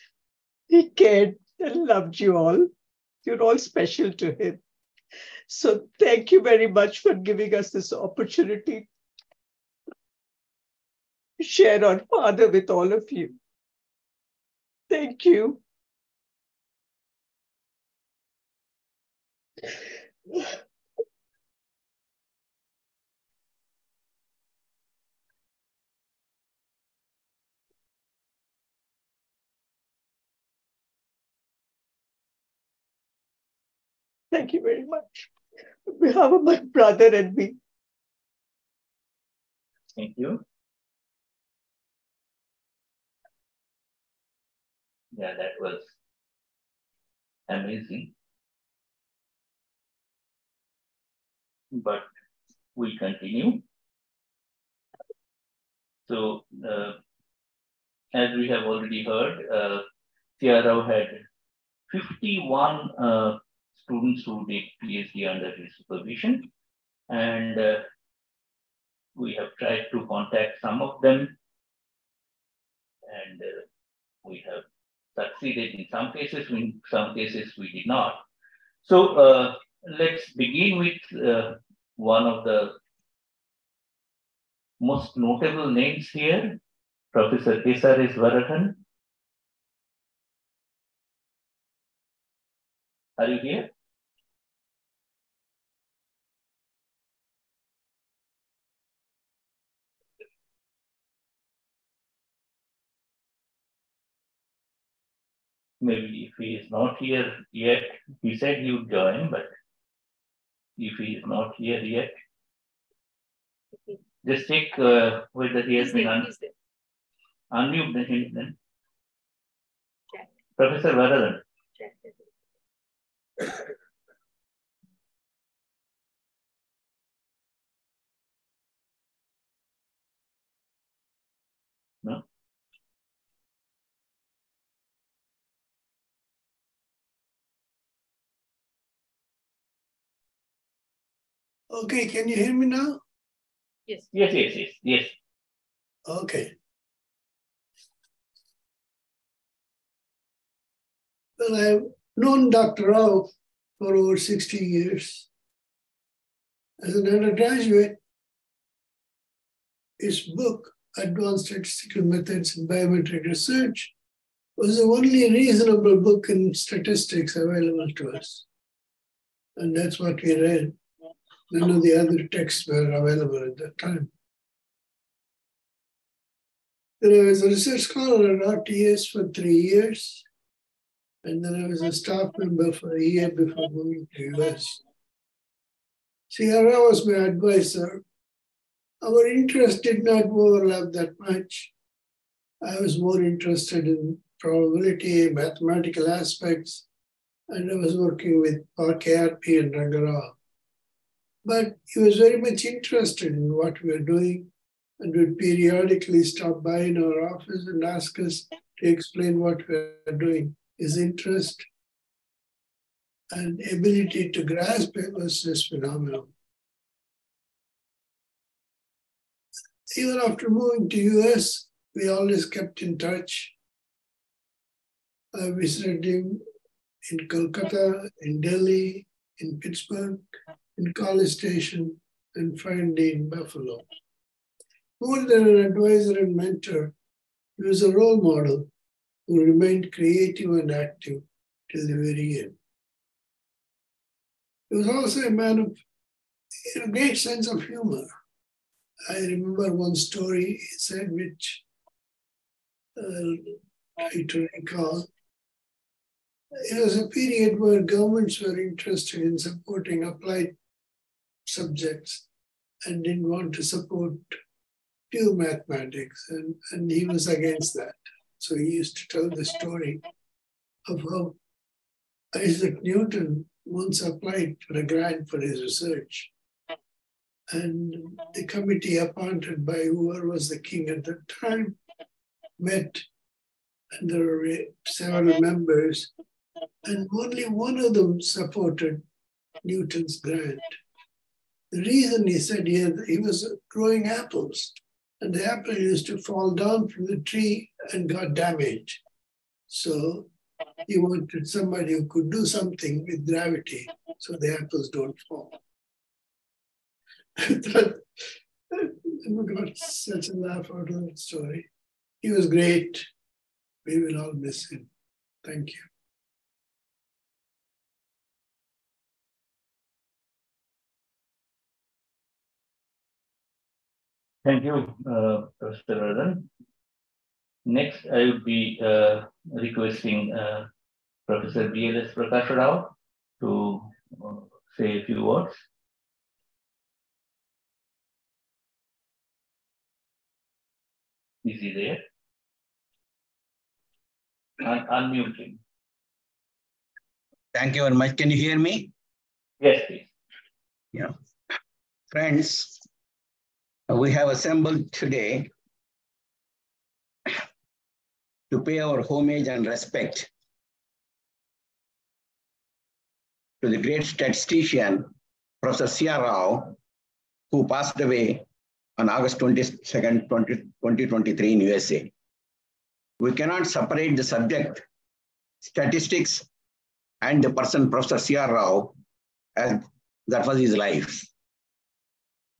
he cared and loved you all. You're all special to him. So thank you very much for giving us this opportunity to share our Father with all of you. Thank you. Thank you very much. On behalf of my brother and me. Thank you. Yeah, that was amazing. But we'll continue. So, uh, as we have already heard, uh, Rao had 51 uh, students who did PhD under his supervision. And uh, we have tried to contact some of them. And uh, we have succeeded in some cases, in some cases we did not. So uh, let's begin with uh, one of the most notable names here, Professor S.R.S. Varadhan. Are you here? Maybe if he is not here yet, he said he would join, but if he is not here yet, just check uh, whether he has been un- unmute him then. Professor Varadhan. No? Okay, can you hear me now? Yes. Yes, yes, yes, yes. Okay. Well, I've known Dr. Rao for over 60 years. As an undergraduate, his book, Advanced Statistical Methods in Biometric Research, was the only reasonable book in statistics available to us. And that's what we read. None of the other texts were available at that time. Then I was a research scholar at RTS for three years. And then I was a staff member for a year before moving to US. C.R. was my advisor. Our interest did not overlap that much. I was more interested in probability, mathematical aspects, and I was working with RKRP and Ranga Rao. But he was very much interested in what we were doing and would periodically stop by in our office and ask us to explain what we were doing. His interest and ability to grasp it was just phenomenal. Even after moving to US, we always kept in touch. I visited him in Kolkata, in Delhi, in Pittsburgh, in College Station, and finally in Buffalo. More than an advisor and mentor, he was a role model who remained creative and active till the very end. He was also a man of a great sense of humor. I remember one story he said, which uh, I to recall. It was a period where governments were interested in supporting applied subjects and didn't want to support pure mathematics, and, and he was against that. So he used to tell the story of how Isaac Newton once applied for a grant for his research. And the committee appointed by whoever was the king at the time met, and there were several members, and only one of them supported Newton's grant. The reason he said he, had, he was growing apples, and the apple used to fall down from the tree and got damaged. So he wanted somebody who could do something with gravity so the apples don't fall. I thought, I got such a laugh out of that story. He was great. We will all miss him. Thank you. Thank you, uh, Professor Varadhan. Next, I would be uh, requesting uh, Professor B.L.S. Prakash Rao to uh, say a few words? Is he there? Un- unmute him. Thank you very much. Can you hear me? Yes, please. Yeah. Friends, Uh, we have assembled today to pay our homage and respect to the great statistician, Professor C.R. Rao, who passed away on August 22nd, 20, 2023 in USA. We cannot separate the subject, statistics, and the person, Professor C.R. Rao, as that was his life.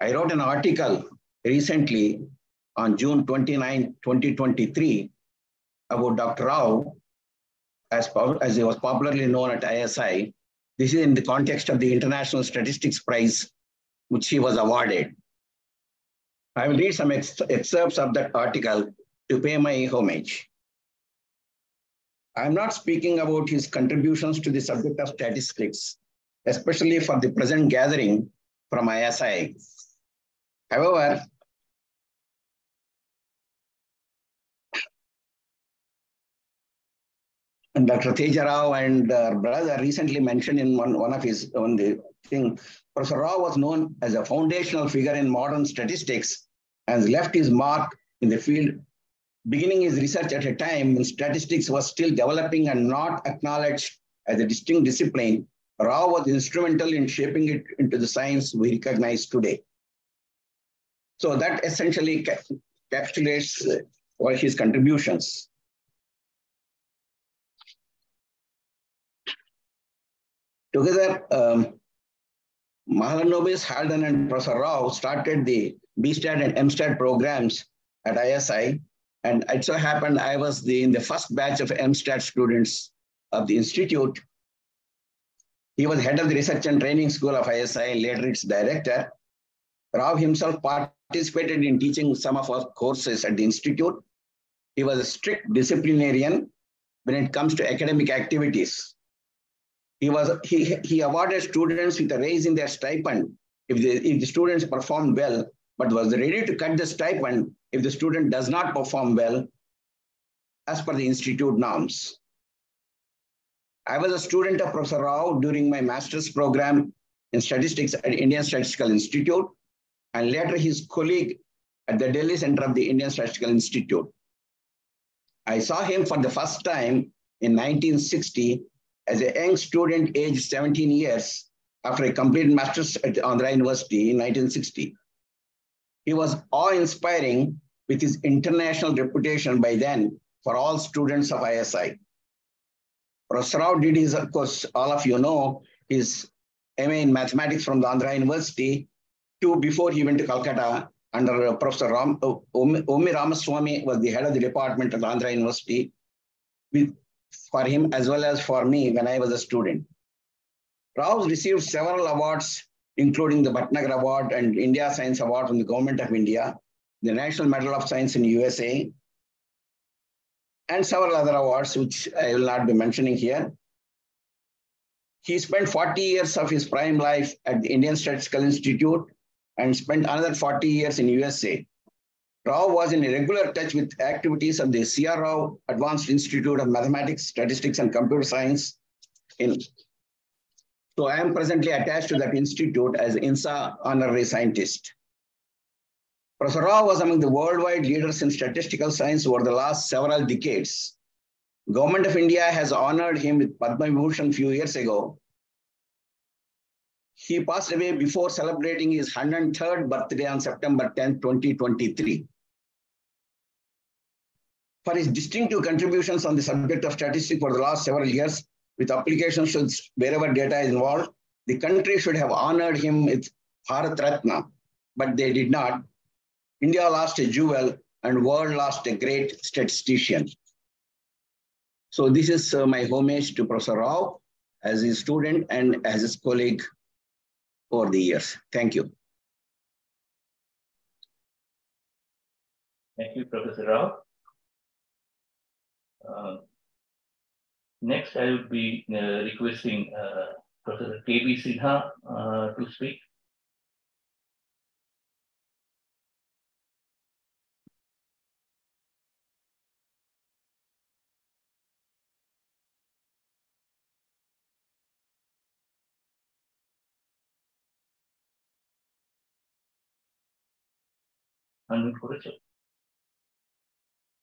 I wrote an article recently on June 29, 2023, about Dr. Rao, as, as he was popularly known at ISI. This is in the context of the International Statistics Prize, which he was awarded. I will read some ex excerpts of that article to pay my homage. I'm not speaking about his contributions to the subject of statistics, especially for the present gathering from ISI. However, and Dr. Teja Rao and uh, brother recently mentioned in one, one of his on the thing, Professor Rao was known as a foundational figure in modern statistics and left his mark in the field, beginning his research at a time when statistics was still developing and not acknowledged as a distinct discipline. Rao was instrumental in shaping it into the science we recognize today. So that essentially encapsulates uh, all his contributions. Together, um, Mahalanobis, Haldane, and Professor Rao started the BSTAT and MSTAT programs at ISI. And it so happened I was the, in the first batch of MSTAT students of the institute. He was head of the research and training school of ISI, later its director. Rao himself participated in teaching some of our courses at the institute. He was a strict disciplinarian when it comes to academic activities. He was he, he awarded students with a raise in their stipend if the, if the students performed well, but was ready to cut the stipend if the student does not perform well as per the institute norms. I was a student of Professor Rao during my master's program in statistics at Indian Statistical Institute and later his colleague at the Delhi Center of the Indian Statistical Institute. I saw him for the first time in 1960 as a young student aged 17 years after a completed master's at Andhra University in 1960. He was awe-inspiring with his international reputation by then for all students of ISI. Professor Rao did his, of course, all of you know, his MA in mathematics from the Andhra University to before he went to Calcutta under Professor Ram, uh, Omi Ramaswamy was the head of the department at Andhra University. With for him as well as for me when I was a student. Rao received several awards, including the Bhatnagar Award and India Science Award from the Government of India, the National Medal of Science in USA, and several other awards, which I will not be mentioning here. He spent 40 years of his prime life at the Indian Statistical Institute and spent another 40 years in USA. Rao was in regular touch with activities of the C.R. Rao Advanced Institute of Mathematics, Statistics, and Computer Science. In, so I am presently attached to that institute as INSA honorary scientist. Professor Rao was among the worldwide leaders in statistical science over the last several decades. Government of India has honored him with Padma Vibhushan a few years ago. He passed away before celebrating his 103rd birthday on September 10, 2023 for his distinctive contributions on the subject of statistics for the last several years, with applications to wherever data is involved, the country should have honored him with Bharat Ratna, but they did not. India lost a jewel and world lost a great statistician. So this is uh, my homage to Professor Rao as his student and as his colleague over the years. Thank you. Thank you, Professor Rao. Uh, next, I would be uh, requesting uh, Professor K.B. Sinha uh, to speak. unmute করেছো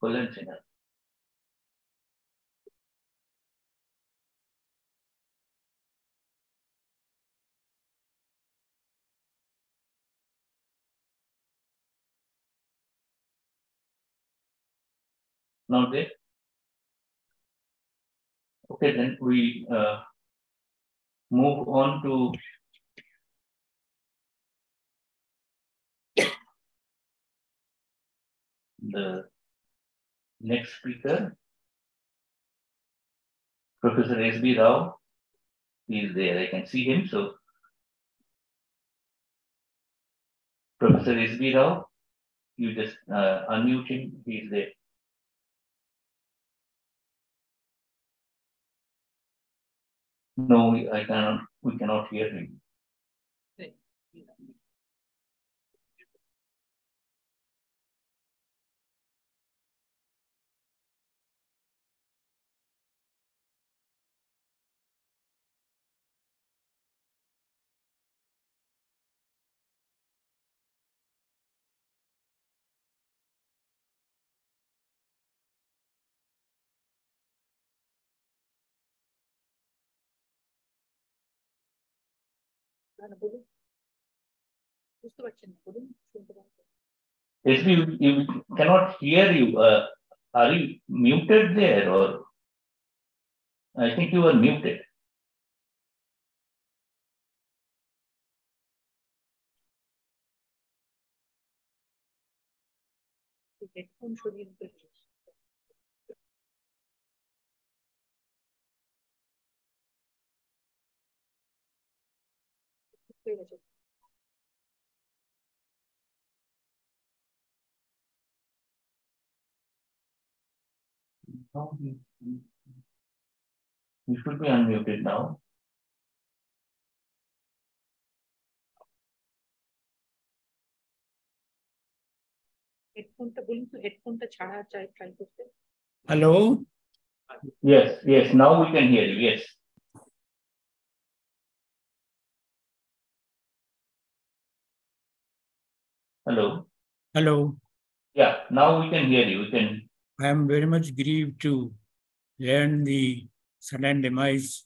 করলেন Sinha Not there? Okay, then we uh, move on to the next speaker, Professor S.B. Rao. He is there, I can see him. So, Professor S.B. Rao, you just uh, unmute him, he is there. No, I cannot, we cannot hear him. বলুন বুঝতে পারছেন না বলুন শুনতে পাচ্ছেন SB, you, you cannot hear you. Uh, are you muted there or? I think you are muted. Headphone সরিয়ে দিতে হবে। হয়ে গেছে No, he- he- You should be unmuted now. হেডফোনটা বলুন তো হেডফোনটা ছাড়া চাই ট্রাই করতে Hello, Yes, yes, now we can hear you, yes. Hello, hello. yeah, now we can hear you, we can, I am very much grieved to learn the sudden demise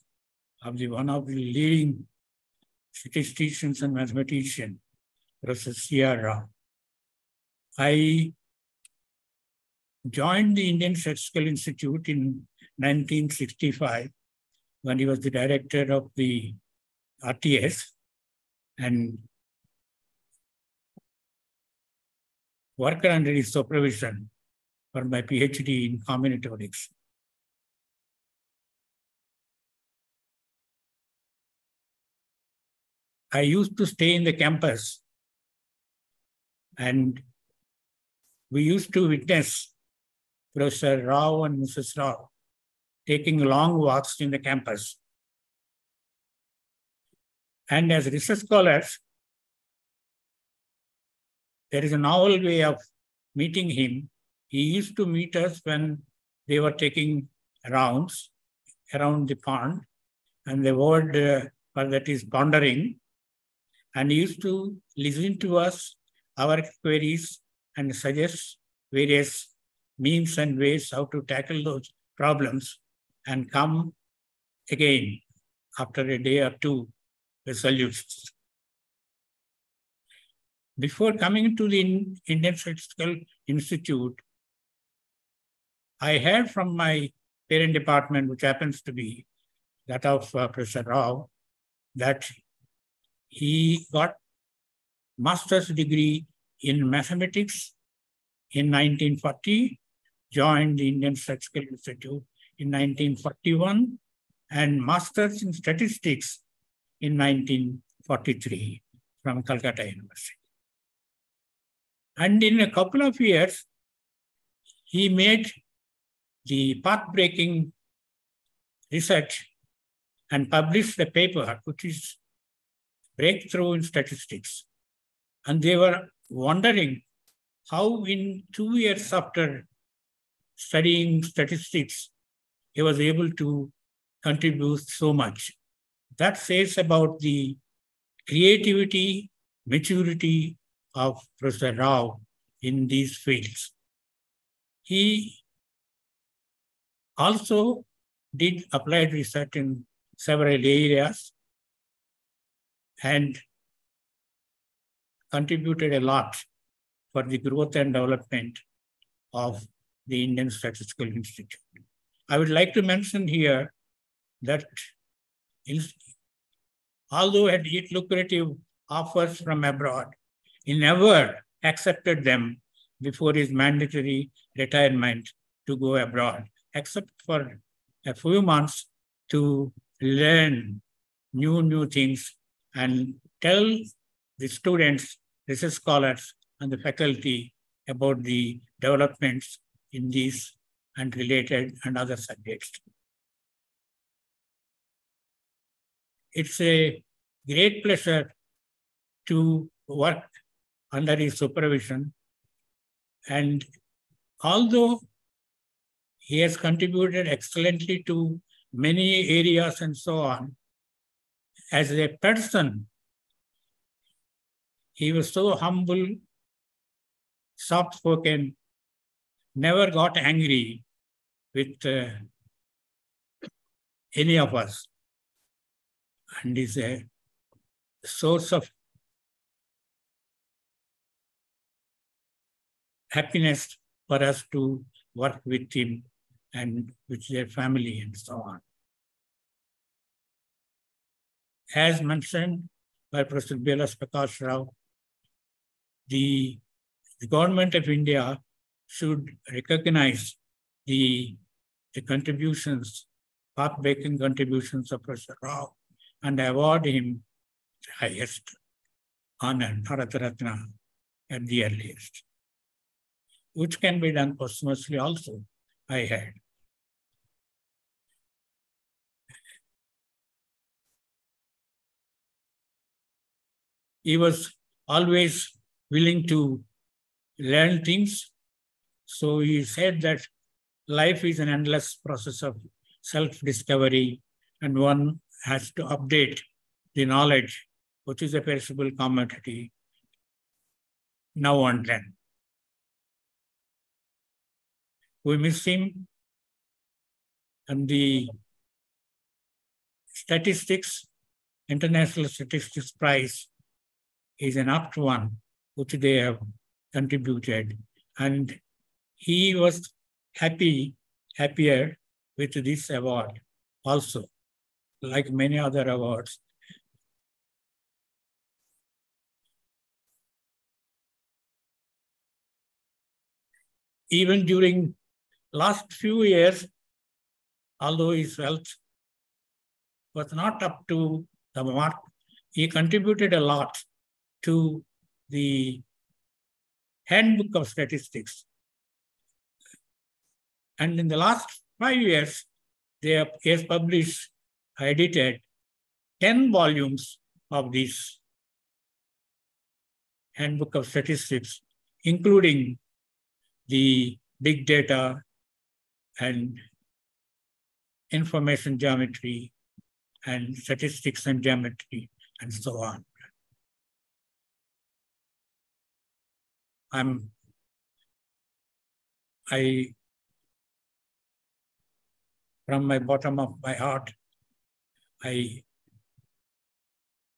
of the one of the leading statisticians and mathematician, Professor C.R. I joined the Indian Statistical Institute in 1965 when he was the director of the RTS and worked under his supervision for my PhD in combinatorics. I used to stay in the campus and we used to witness Professor Rao and Mrs. Rao taking long walks in the campus. And as research scholars, there is a novel way of meeting him. He used to meet us when they were taking rounds around the pond, and the word uh, for that is pondering. And he used to listen to us, our queries, and suggest various means and ways how to tackle those problems and come again after a day or two with solutions. Before coming to the Indian Statistical Institute, I heard from my parent department, which happens to be that of uh, Professor Rao, that he got master's degree in mathematics in 1940, joined the Indian Statistical Institute in 1941, and master's in statistics in 1943 from Calcutta University. And in a couple of years, he made the path-breaking research and published the paper which is breakthrough in statistics. And they were wondering how in two years after studying statistics, he was able to contribute so much. That says about the creativity, maturity of Professor Rao in these fields. He also did applied research in several areas and contributed a lot for the growth and development of the Indian Statistical Institute. I would like to mention here that although had lucrative offers from abroad, he never accepted them before his mandatory retirement to go abroad, except for a few months to learn new, new things and tell the students, research scholars, and the faculty about the developments in these and related and other subjects. It's a great pleasure to work under his supervision. And although he has contributed excellently to many areas and so on, as a person, he was so humble, soft spoken, never got angry with uh, any of us, and is a source of happiness for us to work with him and with their family and so on. As mentioned by Professor B.L.S. Prakash Rao, the, the government of India should recognize the, the contributions, path-breaking contributions of Professor Rao and award him the highest honor, Bharat Ratna, at the earliest, which can be done posthumously also, I had. He was always willing to learn things so he said that life is an endless process of self-discovery and one has to update the knowledge, which is a perishable commodity, now and then. We miss him and the statistics, International Statistics Prize is an apt one, which they have contributed. And he was happy, happier with this award also, like many other awards. Even during last few years, although his health was not up to the mark, he contributed a lot to the handbook of statistics. And in the last five years, they have, he has published, edited 10 volumes of this Handbook of Statistics, including the big data and information geometry and statistics and geometry and so on. I'm I from my bottom of my heart, I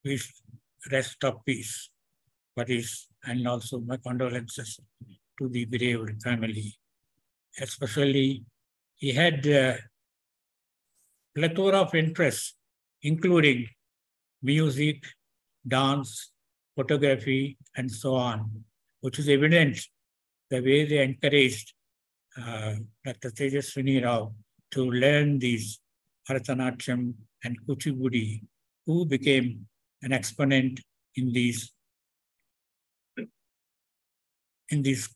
wish rest of peace, but is and also my condolences to the bereaved family. Especially, he had a plethora of interests, including music, dance, photography, and so on, which is evident the way they encouraged uh, Dr. Tejaswini Rao to learn these Bharatanatyam and Kuchipudi, who became an exponent in these in these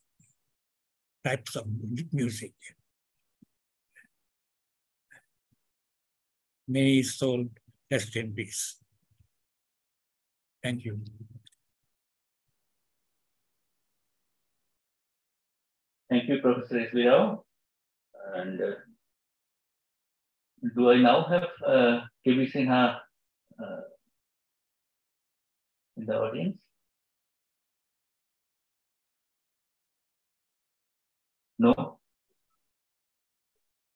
types of music. May his soul Rest in peace. Thank you. Thank you, Professor. Rao. And uh, do I now have uh, K.B. Sinha uh, in the audience? No?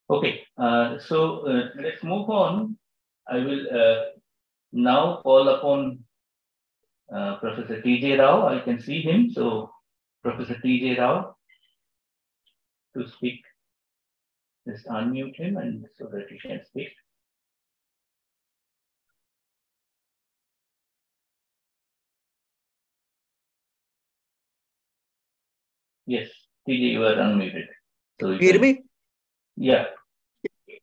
Okay, uh, so uh, let's move on. I will uh, now call upon uh, Professor T.J. Rao. I can see him. So, Professor T.J. Rao to speak. Just unmute him and so that he can speak. Yes, TJ, you are unmuted. So you Hear me? Yeah,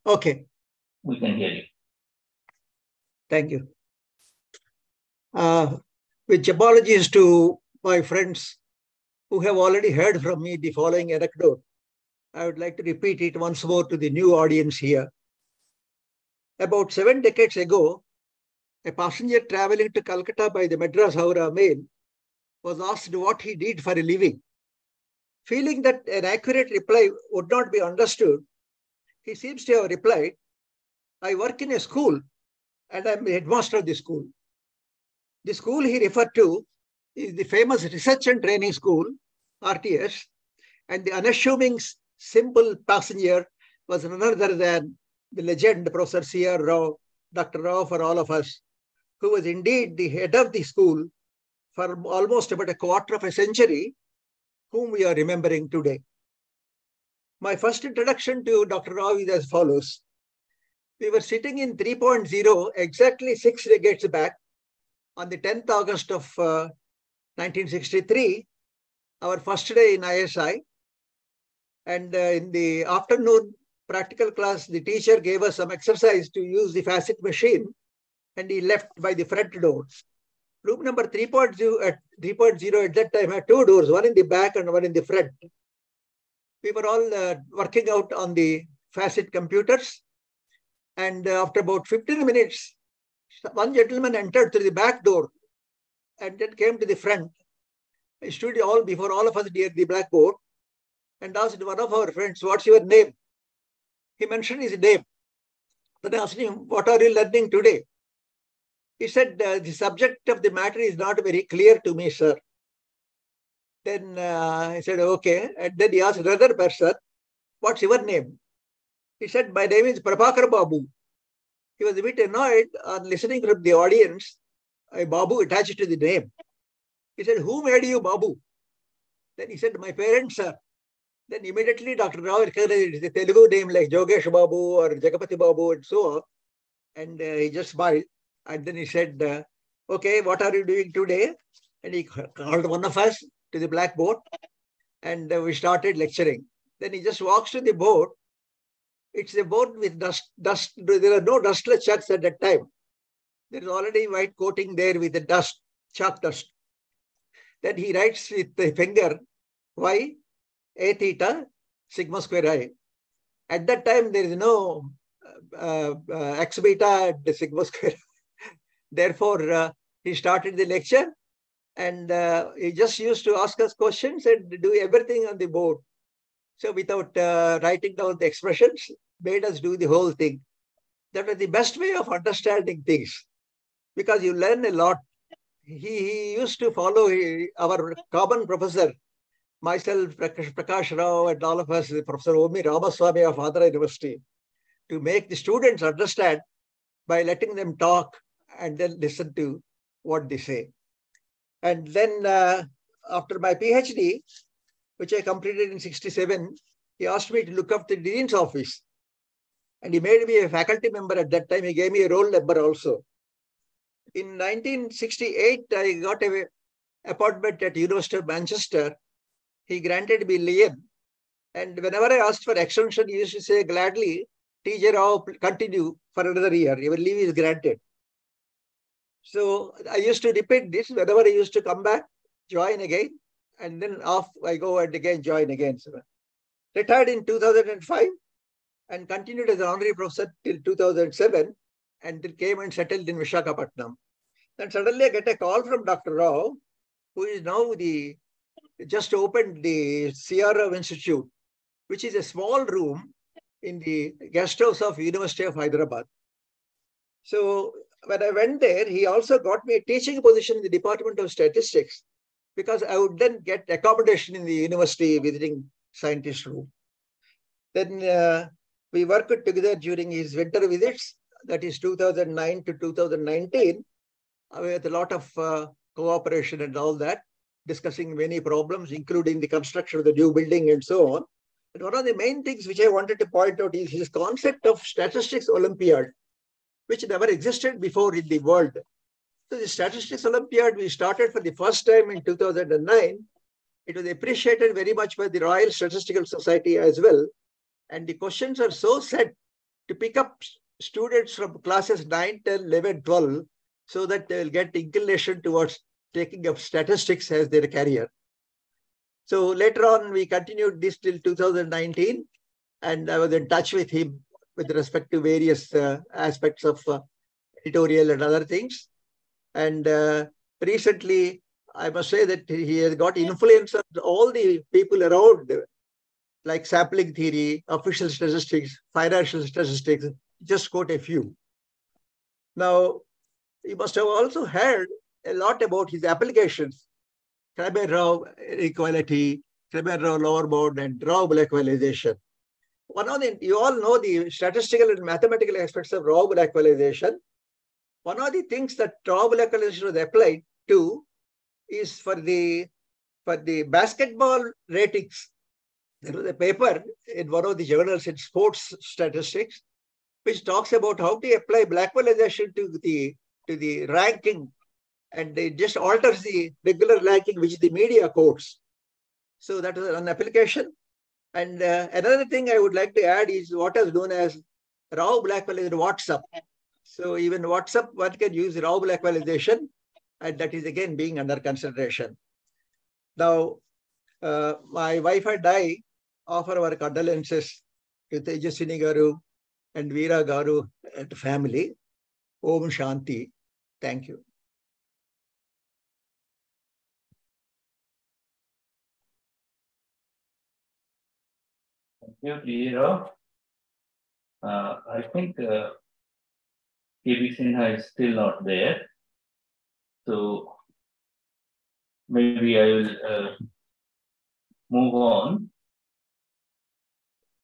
Okay, we can hear you. thank you. Uh, with apologies to my friends who have already heard from me the following anecdote, I would like to repeat it once more to the new audience here. About seven decades ago, a passenger traveling to Calcutta by the Madras Howrah Mail was asked what he did for a living. Feeling that an accurate reply would not be understood, he seems to have replied, I work in a school and I'm the headmaster of the school. The school he referred to is the famous Research and Training School, RTS, and the unassuming, simple passenger was none other than the legend, Professor C.R. Rao, Dr. Rao for all of us, who was indeed the head of the school for almost about a quarter of a century, whom we are remembering today. My first introduction to Dr. Rao is as follows. We were sitting in 3.0 exactly six decades back on the 10th August of uh, 1963, our first day in ISI. And uh, in the afternoon practical class, the teacher gave us some exercise to use the Facit machine and he left by the front door. Room number 3.0 at 3.0 at that time had two doors, one in the back and one in the front. We were all uh, working out on the Facit computers. And uh, after about 15 minutes, one gentleman entered through the back door and then came to the front. He stood all before all of us near the blackboard and asked one of our friends, What's your name? He mentioned his name. Then I asked him, What are you learning today? He said, The subject of the matter is not very clear to me, sir. Then uh, said, Okay. And then he asked another person, What's your name? He said, My name is Prabhakar Babu. He was a bit annoyed on listening from the audience, a Babu attached to the name. He said, Who made you Babu? Then he said, My parents, sir. Then immediately Dr. Rao recognized the Telugu name like Jogesh Babu or Jagapati Babu and so on. And uh, he just smiled. And then he said, uh, Okay, what are you doing today? And he called one of us to the blackboard and uh, we started lecturing. Then he just walks to the board. It's a board with dust, dust. There are no dustless chalks at that time. There is already white coating there with the dust, chalk dust. Then he writes with the finger, y, a theta, sigma square i. At that time, there is no uh, uh, x beta and sigma square. *laughs* Therefore, uh, he started the lecture and uh, he just used to ask us questions and do everything on the board. So without uh, writing down the expressions, made us do the whole thing. That was the best way of understanding things because you learn a lot. He, he used to follow he- our common professor, myself, Prakash, Prakash Rao, and all of us, Professor Omi Ramaswamy of Andhra University, to make the students understand by letting them talk and then listen to what they say. And then uh, after my PhD, which I completed in 67, he asked me to look up the dean's office. And he made me a faculty member at that time. He gave me a roll number also. In 1968, I got a appointment at University of Manchester. He granted me leave. And whenever I asked for extension, he used to say gladly, Teacher Rao, continue for another year. Your leave is granted. So I used to repeat this whenever I used to come back, join again, and then off I go and again join again. So retired in 2005 and continued as an honorary professor till 2007 and then came and settled in Vishakhapatnam. Then suddenly I get a call from Dr. Rao, who is now the just opened the C.R. Institute, which is a small room in the guest house of University of Hyderabad. So when I went there, he also got me a teaching position in the Department of Statistics because I would then get accommodation in the university visiting scientist room. Then uh, we worked together during his winter visits, that is 2009 to 2019, with a lot of uh, cooperation and all that, discussing many problems, including the construction of the new building and so on. And one of the main things which I wanted to point out is his concept of statistics Olympiad, which never existed before in the world. So the Statistics Olympiad, we started for the first time in 2009. It was appreciated very much by the Royal Statistical Society as well. And the questions are so set to pick up students from classes 9, 10, 11, 12, so that they will get inclination towards taking up statistics as their career. So later on, we continued this till 2019, and I was in touch with him with respect to various uh, aspects of uh, editorial and other things. And uh, recently, I must say that he has got influence on all the people around, like sampling theory, official statistics, financial statistics, just quote a few. Now, you must have also heard a lot about his applications. Cramér-Rao equality, Cramér-Rao lower bound, and Rao Blackwellization. One of the, you all know the statistical and mathematical aspects of Rao Blackwellization. One of the things that Rao Blackwellization was applied to is for the for the basketball ratings. There was a paper in one of the journals in sports statistics, which talks about how to apply Blackwellization to the to the ranking, and it just alters the regular ranking, which the media quotes. So that was an application. And uh, another thing I would like to add is what is known as Rao Blackwellization WhatsApp. So even WhatsApp, one can use Rao Blackwellization, and that is again being under consideration. Now, uh, my wife and I offer our condolences to Tejaswini Garu and Veera Garu and family. Om Shanti. Thank you. Thank you, Veera. Uh, I think uh, KB Sinha is still not there. So maybe I will uh, move on.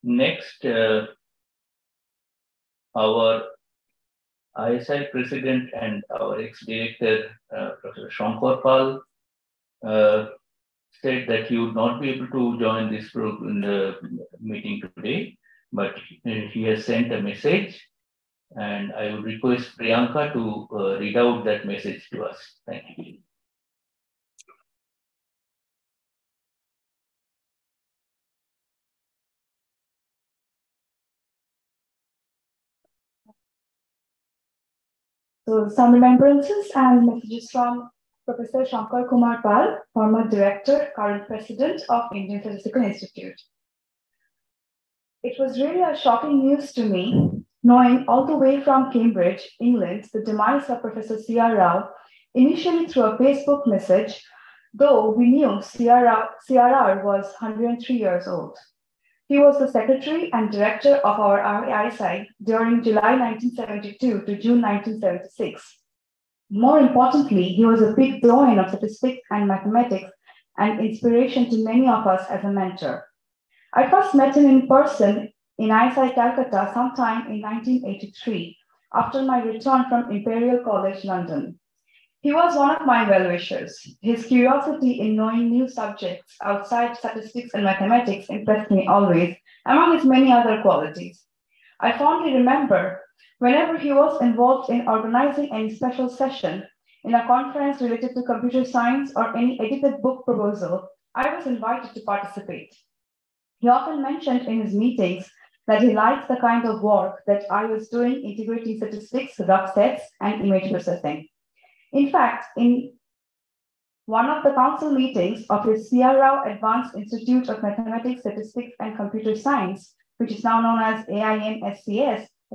Next, uh, our ISI president and our ex-director, uh, Professor Shankar Pal, uh, said that he would not be able to join this program, the meeting today, but he has sent a message and I would request Priyanka to uh, read out that message to us. Thank you. So some remembrances and messages from Professor Shankar Kumar Pal, former director, current president of Indian Statistical Institute. It was really a shocking news to me, knowing all the way from Cambridge, England, the demise of Professor C.R. Rao, initially through a Facebook message, though we knew CRR, CRR was 103 years old. He was the secretary and director of our ISI during July 1972 to June 1976. More importantly, he was a big doyen of statistics and mathematics and inspiration to many of us as a mentor. I first met him in person in ISI Calcutta sometime in 1983 after my return from Imperial College London. He was one of my well wishers. His curiosity in knowing new subjects outside statistics and mathematics impressed me always, among his many other qualities. I fondly remember whenever he was involved in organizing any special session in a conference related to computer science or any edited book proposal, I was invited to participate. He often mentioned in his meetings that he liked the kind of work that I was doing integrating statistics, rough sets, and image processing. In fact, in one of the council meetings of his C.R. Advanced Institute of Mathematics, Statistics, and Computer Science, which is now known as AIM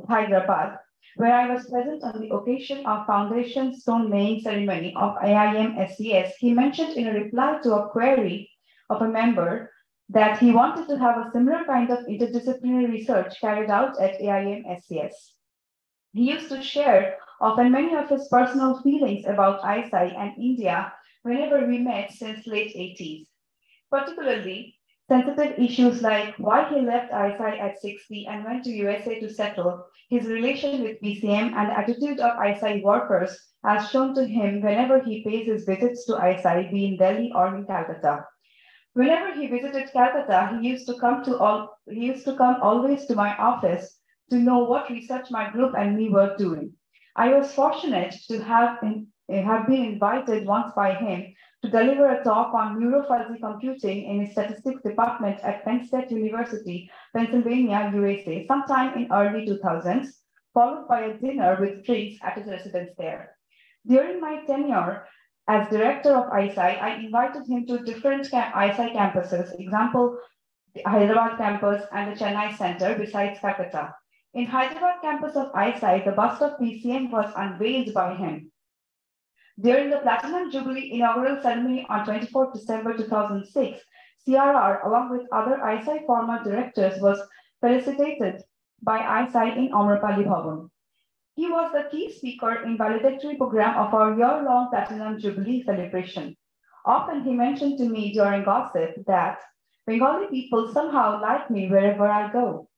Hyderabad, where I was present on the occasion of foundation stone laying ceremony of AIM SES, he mentioned in a reply to a query of a member that he wanted to have a similar kind of interdisciplinary research carried out at AIM SES. He used to share often many of his personal feelings about ISI and India whenever we met since late 80s. Particularly, sensitive issues like why he left ISI at 60 and went to USA to settle, his relation with PCM and attitude of ISI workers as shown to him whenever he pays his visits to ISI, be in Delhi or in Calcutta. Whenever he visited Calcutta, he used to come to all he used to come always to my office to know what research my group and me were doing. I was fortunate to have, in, have been invited once by him to deliver a talk on neurofuzzy computing in his statistics department at Penn State University, Pennsylvania, USA, sometime in early 2000s, followed by a dinner with drinks at his residence there. During my tenure as director of ISI, I invited him to different ISI campuses, example, the Hyderabad campus and the Chennai center besides Calcutta. In Hyderabad campus of ISI, the bust of PCM was unveiled by him. During the Platinum Jubilee inaugural ceremony on 24 December 2006, CRR, along with other ISI former directors, was felicitated by ISI in Amrapali Bhavan. He was the key speaker in valedictory program of our year-long Platinum Jubilee celebration. Often he mentioned to me during gossip that Bengali people somehow like me wherever I go.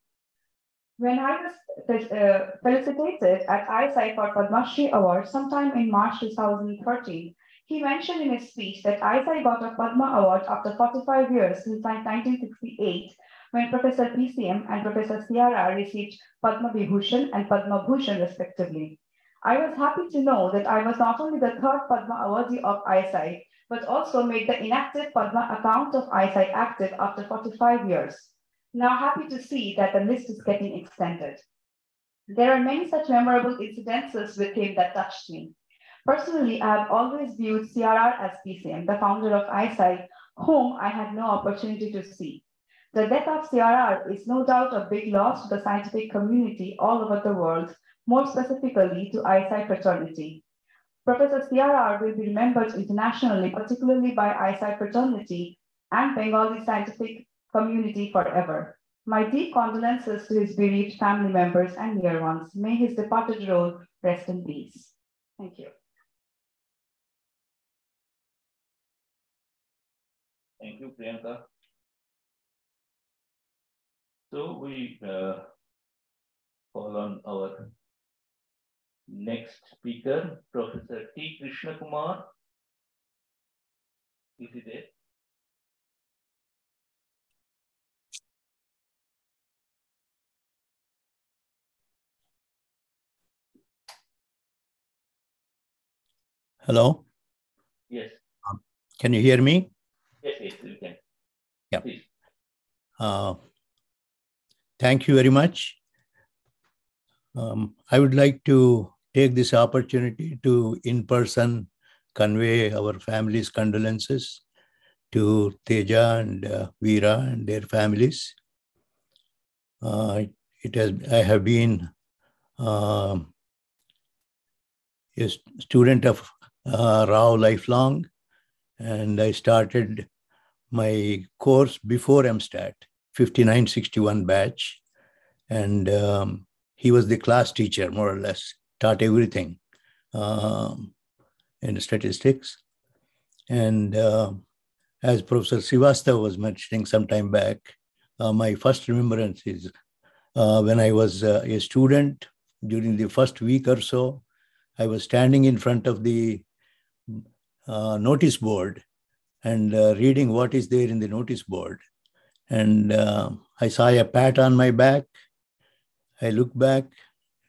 When I was uh, felicitated at ISI for Padma Shri Award sometime in March 2013, he mentioned in his speech that ISI got a Padma Award after 45 years since 1968, when Professor PCM and Professor CRR received Padma Vibhushan and Padma Bhushan respectively. I was happy to know that I was not only the third Padma awardee of ISI, but also made the inactive Padma account of ISI active after 45 years. Now happy to see that the list is getting extended. There are many such memorable incidences with him that touched me. Personally, I have always viewed CRR as PCM, the founder of ISI, whom I had no opportunity to see. The death of CRR is no doubt a big loss to the scientific community all over the world, more specifically to ISI fraternity. Professor CRR will be remembered internationally, particularly by ISI fraternity and Bengali scientific community forever. My deep condolences to his bereaved family members and near ones. May his departed role rest in peace. Thank you. Thank you, Priyanka. So we uh, call on our next speaker, Professor T. Krishna Kumar. Is he there? Hello? Yes. Um, can you hear me? Yes, yes, you can. Yeah. Please. Uh, thank you very much. Um, I would like to take this opportunity to in person convey our family's condolences to Teja and uh, Veera and their families. Uh, it has I have been uh, a student of uh, Rao lifelong, and I started my course before MSTAT, 5961 batch, and um, he was the class teacher, more or less, taught everything um, in statistics. And uh, as Professor Srivastava was mentioning some time back, uh, my first remembrance is uh, when I was uh, a student during the first week or so, I was standing in front of the uh, notice board and uh, reading what is there in the notice board. And uh, I saw a pat on my back. I looked back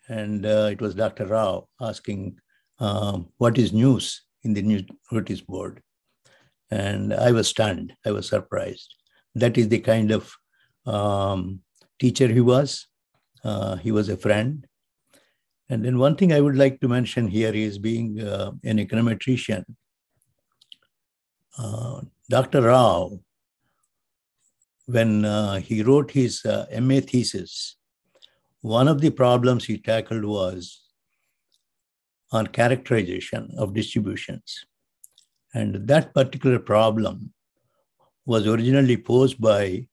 and uh, it was Dr. Rao asking, um, What is news in the notice board? And I was stunned. I was surprised. That is the kind of um, teacher he was. Uh, he was a friend. And then one thing I would like to mention here is being uh, an econometrician. Uh, Dr. Rao, when uh, he wrote his uh, MA thesis, one of the problems he tackled was on characterization of distributions. And that particular problem was originally posed by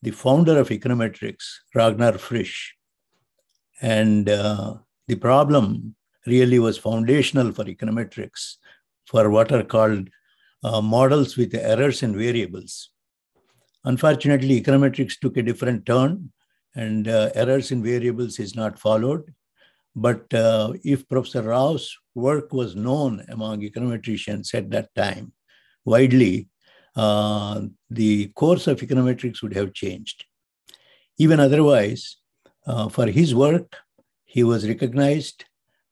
the founder of econometrics, Ragnar Frisch. And uh, the problem really was foundational for econometrics for what are called uh, models with errors and variables. Unfortunately, econometrics took a different turn and uh, errors in variables is not followed. But uh, if Professor Rao's work was known among econometricians at that time widely, uh, the course of econometrics would have changed. Even otherwise, uh, for his work, he was recognized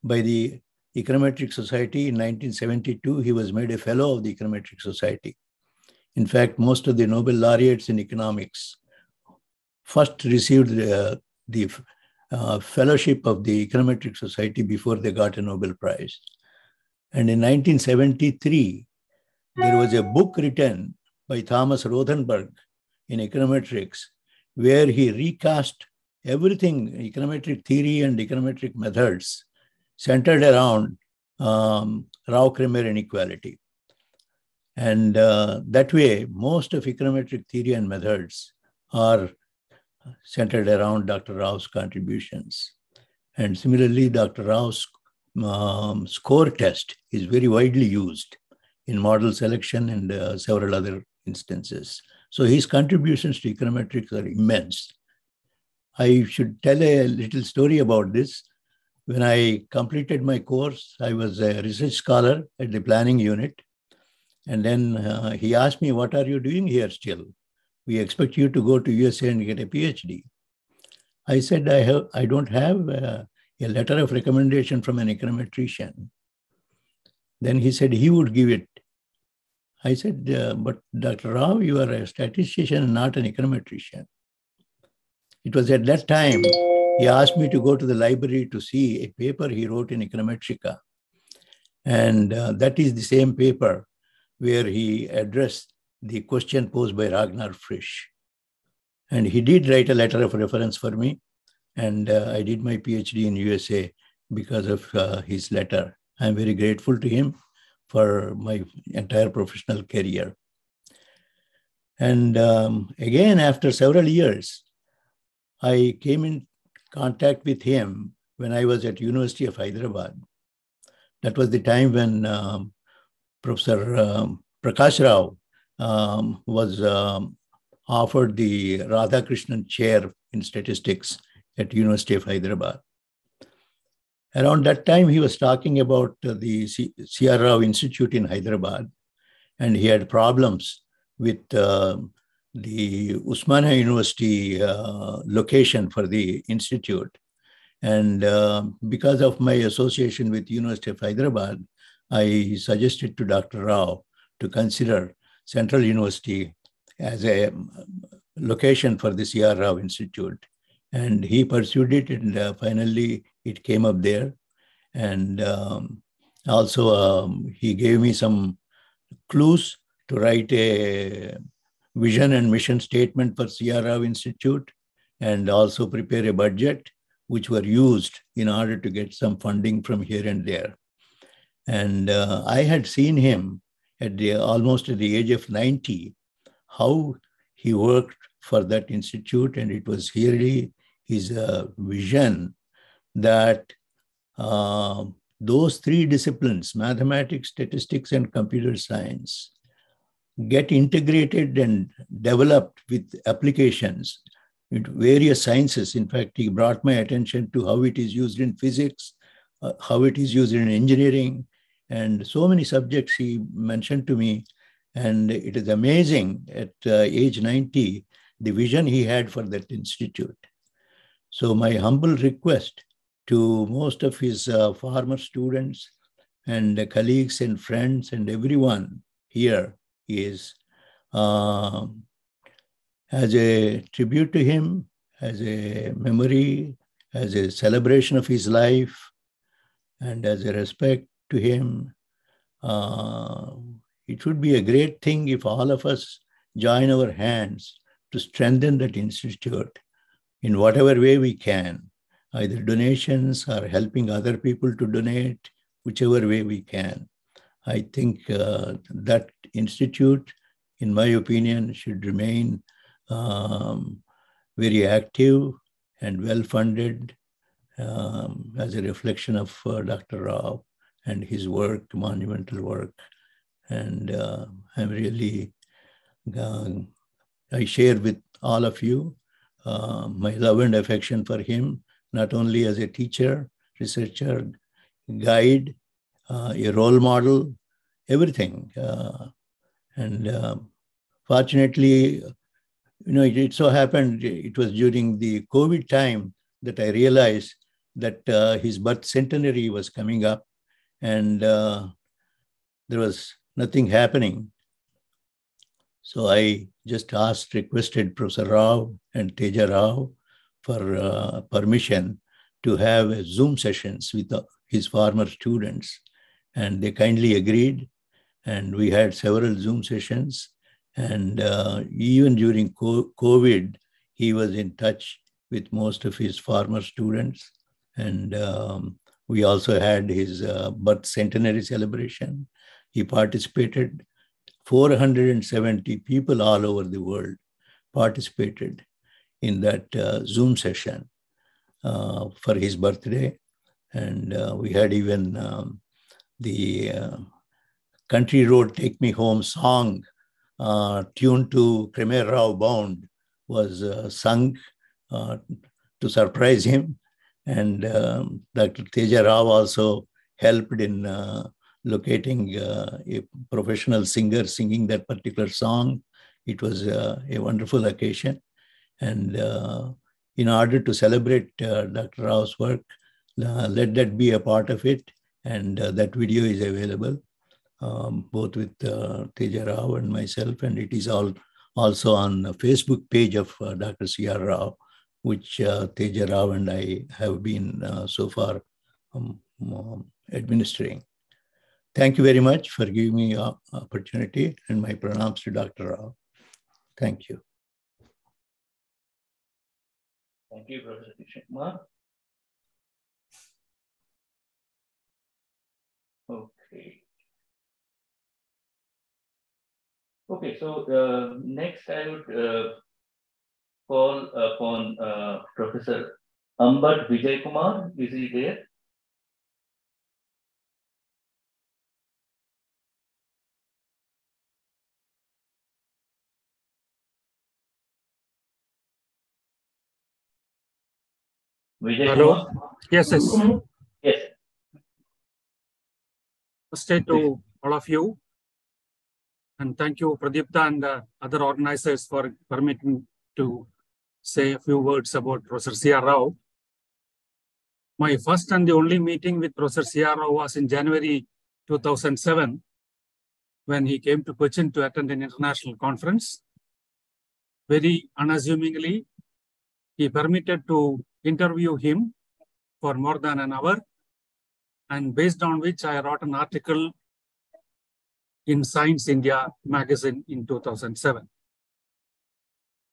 by the Econometric Society in 1972. He was made a fellow of the Econometric Society. In fact, most of the Nobel laureates in economics first received uh, the uh, fellowship of the Econometric Society before they got a Nobel Prize. And in 1973, there was a book written by Thomas Rothenberg in econometrics where he recast everything, econometric theory and econometric methods centered around um, Rao-Cramér inequality. And uh, that way, most of econometric theory and methods are centered around Dr. Rao's contributions. And similarly, Dr. Rao's um, score test is very widely used in model selection and uh, several other instances. So his contributions to econometrics are immense. I should tell a little story about this. When I completed my course, I was a research scholar at the planning unit. And then uh, he asked me, What are you doing here still? we expect you to go to USA and get a PhD. I said, I, have, I don't have a, a letter of recommendation from an econometrician. Then he said he would give it. I said, uh, but Dr. Rao, you are a statistician not an econometrician. It was at that time he asked me to go to the library to see a paper he wrote in Econometrica. And uh, that is the same paper where he addressed the question posed by Ragnar Frisch. And he did write a letter of reference for me. And uh, I did my PhD in USA because of uh, his letter. I'm very grateful to him for my entire professional career. And um, again, after several years, I came in contact with him when I was at University of Hyderabad. That was the time when um, Professor um, Prakash Rao um, was um, offered the Radhakrishnan Chair in Statistics at University of Hyderabad. Around that time, he was talking about the C.R. Rao Institute in Hyderabad, and he had problems with uh, the Osmania University uh, location for the institute. And uh, because of my association with University of Hyderabad, I suggested to Dr. Rao to consider Central University as a location for the C.R. Rao Institute. And he pursued it, and uh, finally it came up there. And um, also, um, he gave me some clues to write a vision and mission statement for C.R. Rao Institute and also prepare a budget, which were used in order to get some funding from here and there. And uh, I had seen him at the almost at the age of 90, how he worked for that institute. And it was really his uh, vision that uh, those three disciplines, mathematics, statistics, and computer science, get integrated and developed with applications in various sciences. In fact, he brought my attention to how it is used in physics, uh, how it is used in engineering, and so many subjects he mentioned to me. And it is amazing at uh, age 90, the vision he had for that institute. So, my humble request to most of his uh, former students and colleagues and friends and everyone here is uh, as a tribute to him, as a memory, as a celebration of his life, and as a respect to him. Uh, it would be a great thing if all of us join our hands to strengthen that institute in whatever way we can. either donations or helping other people to donate, whichever way we can. I think uh, that institute, in my opinion, should remain um, very active and well funded um, as a reflection of uh, Dr. Rao and his work, monumental work. And uh, I'm really, uh, I share with all of you uh, my love and affection for him, not only as a teacher, researcher, guide, uh, a role model, everything. Uh, and um, fortunately, you know, it, it, so happened, it was during the COVID time that I realized that uh, his birth centenary was coming up and uh, there was nothing happening. So I just asked, requested Professor Rao and Teja Rao for uh, permission to have a Zoom sessions with uh, his former students. And they kindly agreed. And we had several Zoom sessions. And uh, even during COVID, he was in touch with most of his former students. And um, we also had his uh, birth centenary celebration. He participated. 470 people all over the world participated in that uh, Zoom session uh, for his birthday. And uh, we had even um, the uh, Country Road Take Me Home song uh, tuned to Cramér Rao Bound was sung to surprise him. And um, Dr. Teja Rao also helped in uh, locating uh, a professional singer singing that particular song. It was uh, a wonderful occasion. And uh, in order to celebrate uh, Dr. Rao's work, uh, let that be a part of it. And that video is available um, both with Teja Rao and myself. And it is all also on the Facebook page of Dr. C.R. Rao which uh, Teja Rao and I have been uh, so far um, um, administering. Thank you very much for giving me an opportunity and my pranams to Dr. Rao. Thank you. Thank you, Professor Krishna Okay. Okay, so uh, next I would uh, call upon uh, Professor Ambat Vijay Kumar. Is he there? Vijay Hello. Kumar? Yes, yes. Yes. Namaste to all of you. And thank you, Pradipta and uh, other organizers for permitting to say a few words about Professor C.R. Rao. My first and the only meeting with Professor C.R. Rao was in January 2007 when he came to Cochin to attend an international conference. Very unassumingly, he permitted to interview him for more than an hour and based on which I wrote an article in Science India magazine in 2007.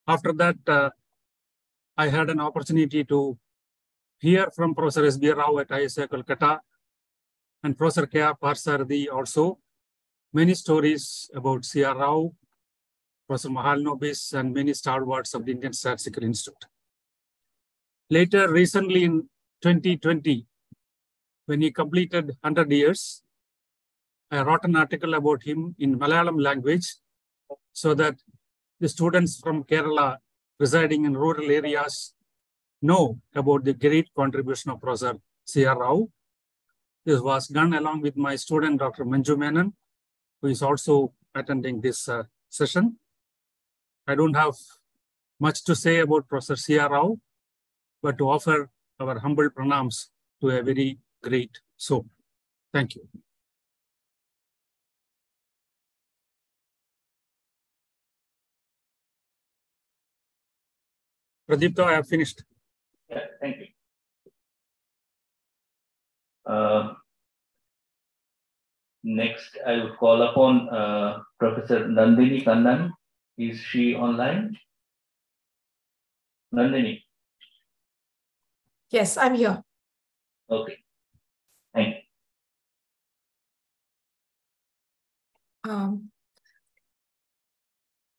After that, uh, I had an opportunity to hear from Professor S.B. Rao at ISI Kolkata and Professor K.R. Parthasarathy also many stories about C.R. Rao, Professor Mahalanobis, and many stalwarts of the Indian Statistical Institute. Later, recently in 2020, when he completed 100 years, I wrote an article about him in Malayalam language so that the students from Kerala residing in rural areas know about the great contribution of Professor C.R. Rao. This was done along with my student, Dr. Manju Menon, who is also attending this uh, session. I don't have much to say about Professor C.R. Rao, but to offer our humble pranams to a very great soul. Thank you. Pradipta, I have finished. Yeah, thank you. Uh, next, I will call upon uh, Professor Nandini Kannan. Is she online? Nandini. Yes, I'm here. Okay. Thank you. Um,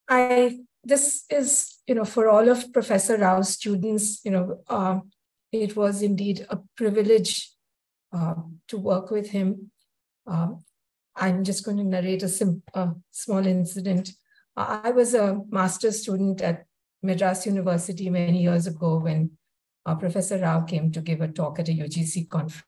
I this is you know for all of Professor Rao's students, you know, uh, it was indeed a privilege uh, to work with him. Um, I'm just going to narrate a, sim- a small incident. I was a master's student at Madras University many years ago when uh, Professor Rao came to give a talk at a UGC conference.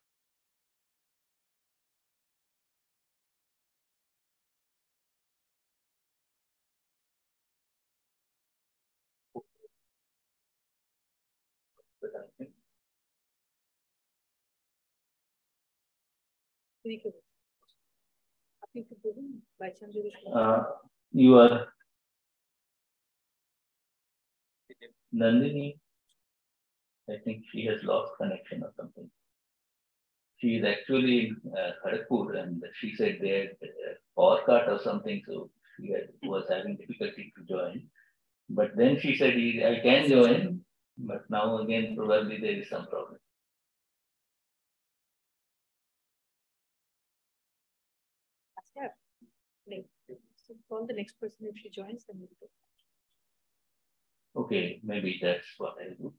Uh, you are Nandini. I think she has lost connection or something. She is actually in uh, Kharagpur and she said they had uh, power cut or something, so she had, was having difficulty to join. But then she said, I can join, but now again, probably there is some problem. Call the next person if she joins, then we'll do. Okay, maybe that's what I'll do.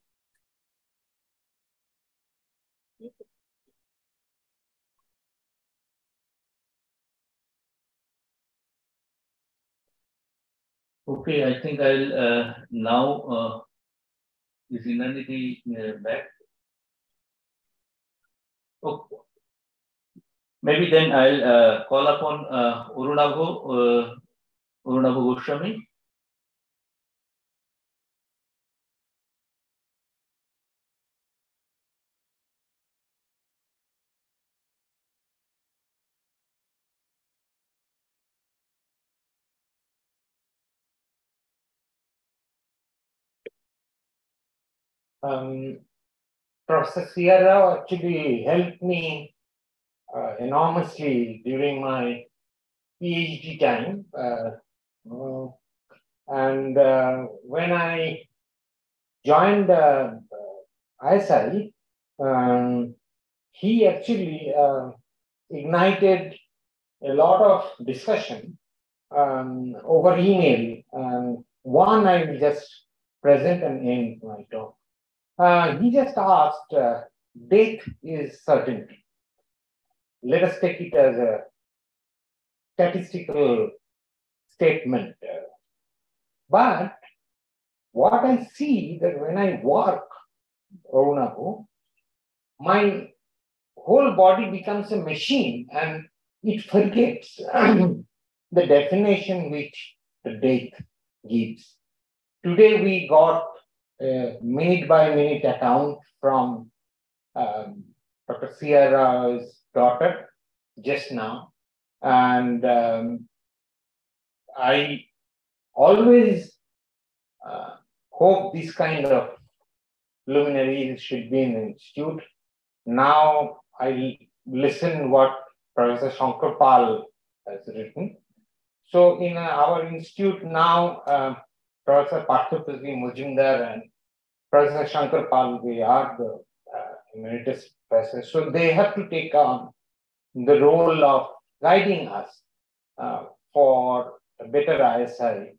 Okay, I think I'll uh, now, uh, is Nandini uh, back? Oh, maybe then I'll uh, call upon uh, Arunava, Arunava Goswami. um, Professor C.R. actually helped me uh, enormously during my PhD time. Uh, and uh, when I joined ISI, um, he actually uh, ignited a lot of discussion um, over email. Um, one I will just present and end my talk. Uh, he just asked, uh, death is certainty. Let us take it as a statistical statement. But what I see that when I work, Arunava, my whole body becomes a machine and it forgets *clears throat* the definition which the death gives. Today we got a minute by minute account from um, Dr. C.R.'s daughter just now. And um, I always uh, hope this kind of luminaries should be in the institute. Now I listen what Professor Shankar Pal has written. So in uh, our institute now, uh, Professor Partha Pratim Majumder and Professor Shankar Pal, they are the uh, emeritus professors. So they have to take on the role of guiding us uh, for a better ISI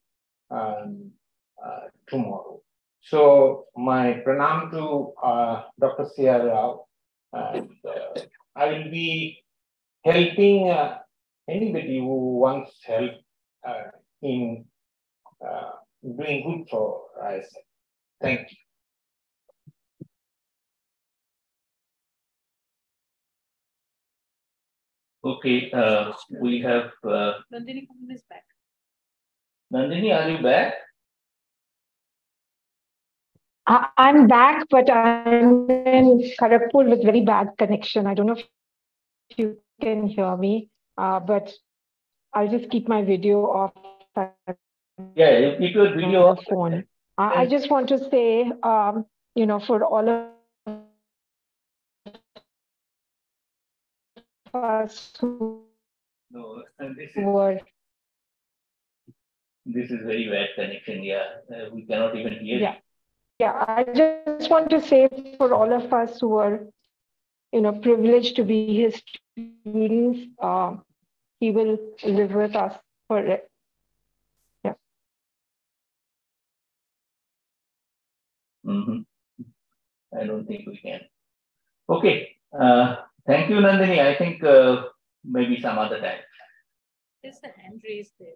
um, uh, tomorrow. So my pranam to uh, Dr. C.R. Rao. And uh, I will be helping uh, anybody who wants help uh, in doing good for ISI. Thank you. Okay, uh, we have uh, Nandini is back. Nandini, are you back? I, I'm back, but I'm in Kharagpur with very bad connection. I don't know if you can hear me, uh, but I'll just keep my video off. Yeah, keep your video off. Phone. I just want to say, um, you know, for all of us who no, this is, were this is very bad connection. Yeah, uh, we cannot even hear. Yeah. yeah, I just want to say for all of us who are, you know, privileged to be his students, uh, he will live with us for yeah. Mm-hmm. I don't think we can. Okay. Uh, thank you, Nandini. I think uh, maybe some other time. Is the hand raised there,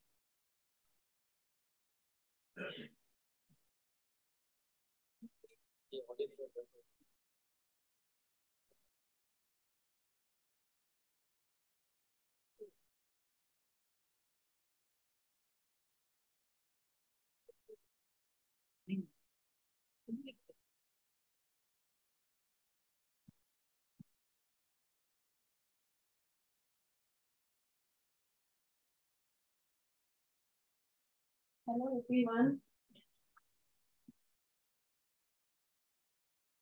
Hello, everyone.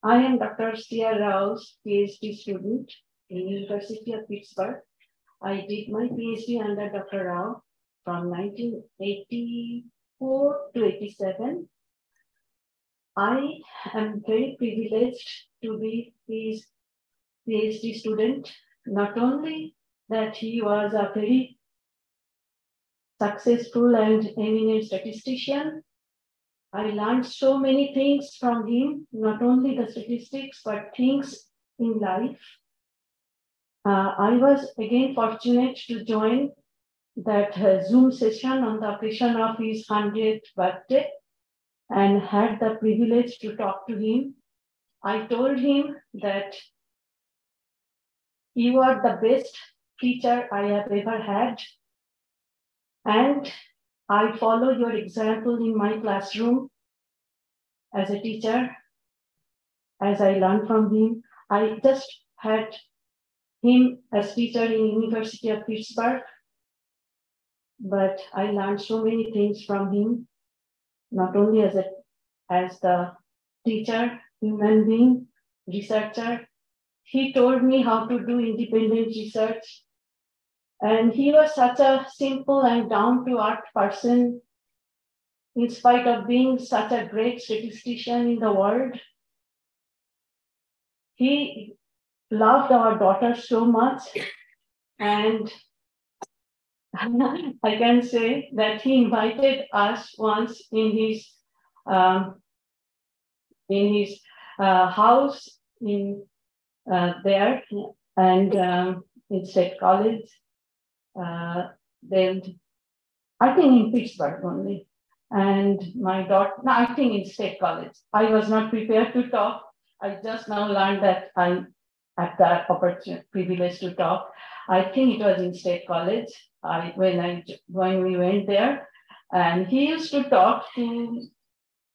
I am Dr. C.R. Rao's PhD student in University of Pittsburgh. I did my PhD under Dr. Rao from 1984 to 87. I am very privileged to be his PhD student. Not only that he was a very successful and eminent statistician. I learned so many things from him, not only the statistics, but things in life. Uh, I was again fortunate to join that uh, Zoom session on the occasion of his 100th birthday and had the privilege to talk to him. I told him that you are the best teacher I have ever had and I follow your example in my classroom as a teacher, as I learned from him. I just had him as teacher in University of Pittsburgh, but I learned so many things from him, not only as a as the teacher, human being, researcher. He told me how to do independent research and he was such a simple and down to earth person, in spite of being such a great statistician in the world. He loved our daughter so much. And *laughs* I can say that he invited us once in his um, in his uh, house in uh, there and um, in State College uh, then I think in Pittsburgh only. And my daughter, no, I think in State College. I was not prepared to talk. I just now learned that I had that opportunity, privilege to talk. I think it was in State College. I when I when we went there, and he used to talk to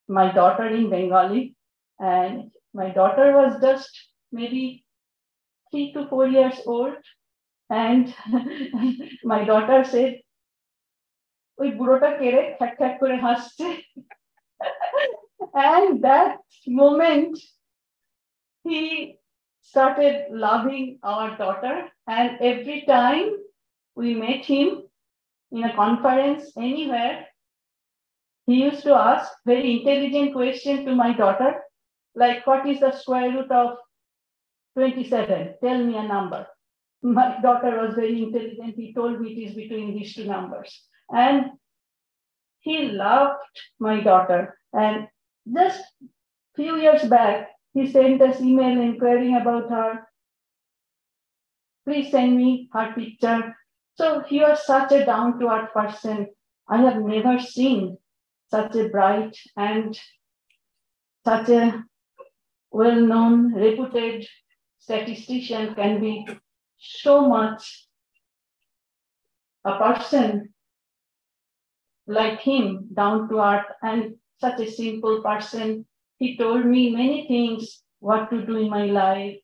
my daughter in Bengali, and my daughter was just maybe three to four years old, and my daughter said ওই বুড়োটা কেড়ে খ্যাক খ্যাক করে হাসছে and that moment he started loving our daughter and every time we met him in a conference anywhere he used to ask very intelligent question to my daughter like what is the square root of 27 tell me a number my daughter was very intelligent. He told me it is between these two numbers. And he loved my daughter. And just few years back, he sent us email inquiring about her. Please send me her picture. So he was such a down-to-earth person. I have never seen such a bright and such a well-known, reputed statistician can be so much a person like him, down to earth, and such a simple person. He told me many things, what to do in my life.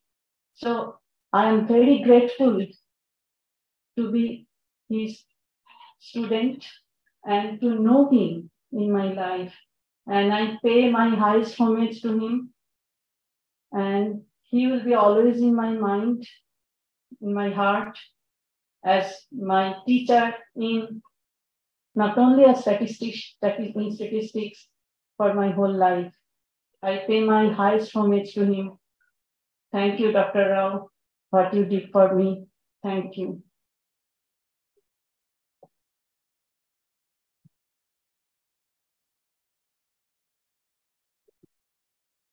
So I am very grateful to be his student and to know him in my life. And I pay my highest homage to him. And he will be always in my mind, in my heart, as my teacher in not only statistics, in statistics for my whole life. I pay my highest homage to him. Thank you, Dr. Rao, what you did for me. Thank you.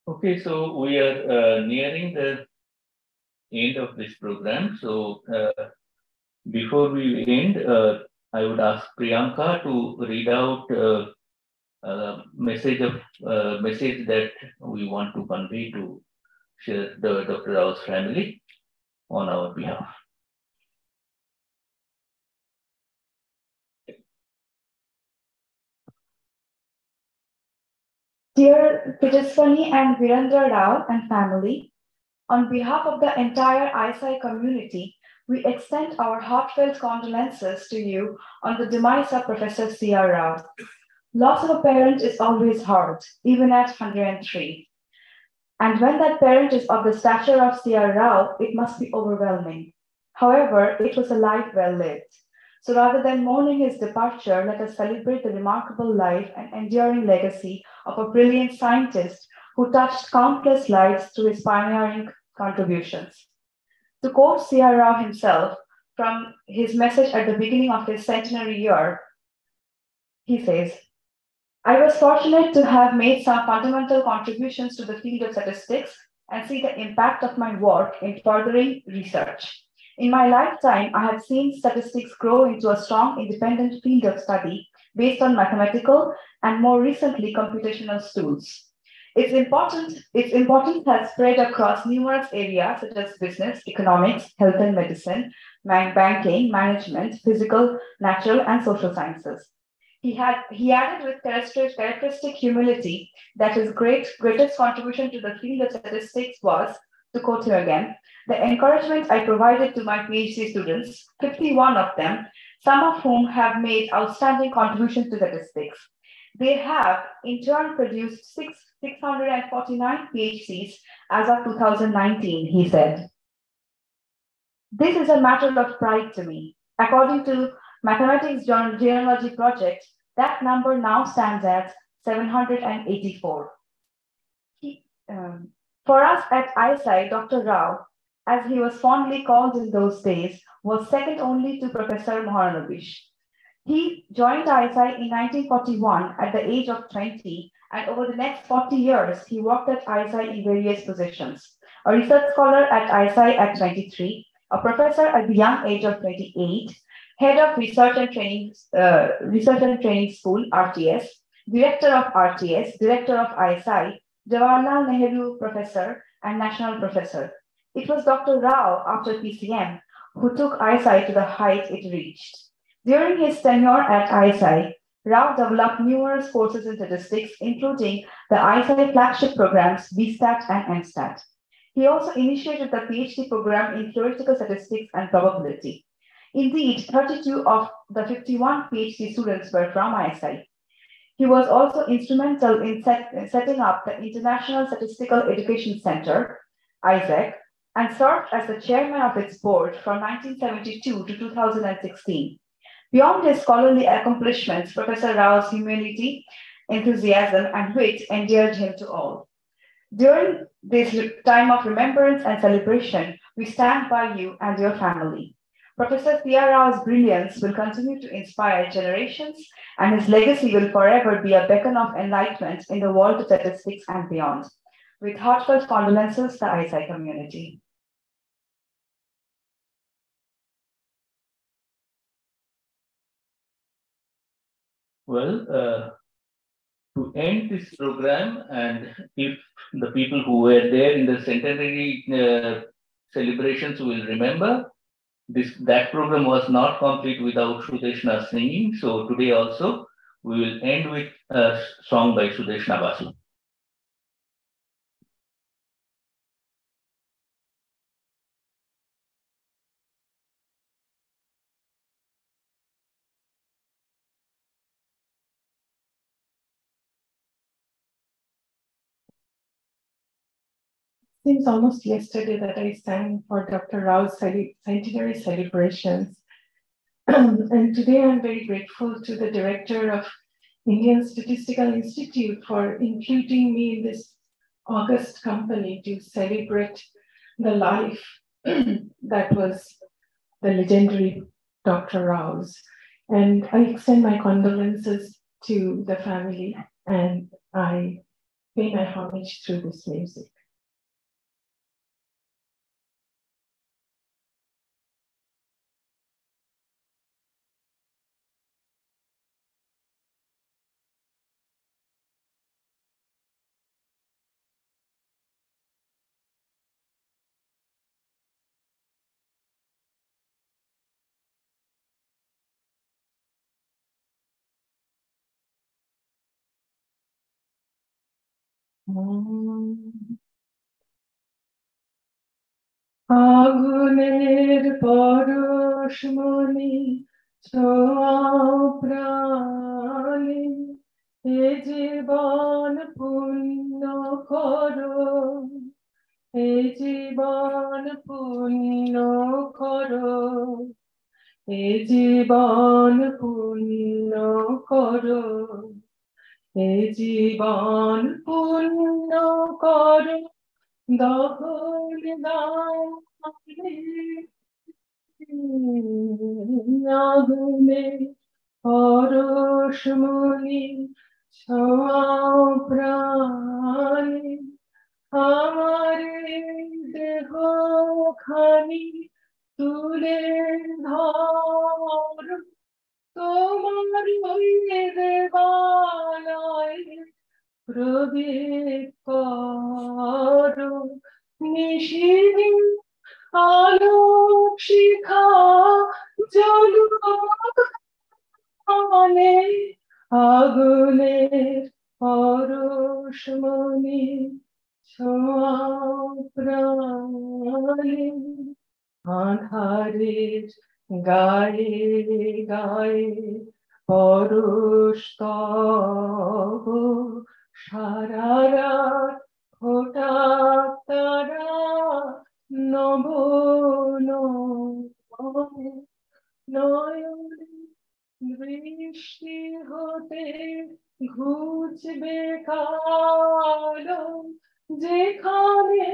Okay, so we are uh, nearing the end of this program. So uh, before we end, uh, I would ask Priyanka to read out uh, a message of uh, message that we want to convey to the Dr. Rao's family on our behalf. Dear Tejaswini and Veerendra Rao and family, on behalf of the entire ISI community, we extend our heartfelt condolences to you on the demise of Professor C.R. Rao. Loss of a parent is always hard, even at 103. And when that parent is of the stature of C.R. Rao, it must be overwhelming. However, it was a life well lived. So rather than mourning his departure, let us celebrate the remarkable life and enduring legacy of a brilliant scientist who touched countless lives through his pioneering contributions. To quote C.R. Rao himself from his message at the beginning of his centenary year, he says, I was fortunate to have made some fundamental contributions to the field of statistics and see the impact of my work in furthering research. In my lifetime, I have seen statistics grow into a strong independent field of study based on mathematical and more recently computational tools. Its importance, its importance has spread across numerous areas such as business, economics, health and medicine, banking, management, physical, natural, and social sciences. He, had, he added with characteristic humility that his great, greatest contribution to the field of statistics was, to quote him again, the encouragement I provided to my PhD students, 51 of them, some of whom have made outstanding contributions to statistics. They have in turn produced six, 649 PhDs as of 2019, he said. This is a matter of pride to me. According to Mathematics Genealogy Project, that number now stands at 784. He, um, for us at ISI, Dr. Rao, as he was fondly called in those days, was second only to Professor Mahalanobis. He joined ISI in 1941 at the age of 20, and over the next 40 years, he worked at ISI in various positions. A research scholar at ISI at 23, a professor at the young age of 28, head of research and training, uh, research and training school, RTS, director of RTS, director of ISI, Jawaharlal Nehru professor, and national professor. It was Dr. Rao after PCM who took ISI to the height it reached. During his tenure at ISI, Rao developed numerous courses in statistics, including the ISI flagship programs BSTAT and MSTAT. He also initiated the PhD program in theoretical statistics and probability. Indeed, 32 of the 51 PhD students were from ISI. He was also instrumental in, set, in setting up the International Statistical Education Center, ISEC, and served as the chairman of its board from 1972 to 2016. Beyond his scholarly accomplishments, Professor Rao's humility, enthusiasm, and wit endeared him to all. During this time of remembrance and celebration, we stand by you and your family. Professor C.R. Rao's brilliance will continue to inspire generations, and his legacy will forever be a beacon of enlightenment in the world of statistics and beyond. With heartfelt condolences, the ISI community. Well, uh, to end this program, and if the people who were there in the centenary uh, celebrations will remember, this that program was not complete without Sudeshna singing. So today also we will end with a song by Sudeshna Basu. Seems almost yesterday that I sang for Dr. Rao's centenary celebrations. *clears throat* and today I'm very grateful to the director of Indian Statistical Institute for including me in this August company to celebrate the life *clears throat* that was the legendary Dr. Rao's. And I extend my condolences to the family and I pay my homage through this music. আগুনের পরশমণি প্রাণে এ জীবন পুণ্য করো। এ জীবন পুণ্য করো। এ জীবন পুণ্য করো। এ জীবন পূর্ণ কর দহন আগুনে পরশমণি ছোঁয়াও প্রাণে। আমার দেহ খানি তুলে ধর। তোমার দেবালয় প্রবেশ করো নিশিদিন আলোক শিখা জলুনে আগুনের পরশমণি ছোঁয়া প্রাণে আধারের গায়ে গায়ে পরশ সারা রাত তারা নব নয়ন বৃষ্টি হতে ঘুচবে কালো, যেখানে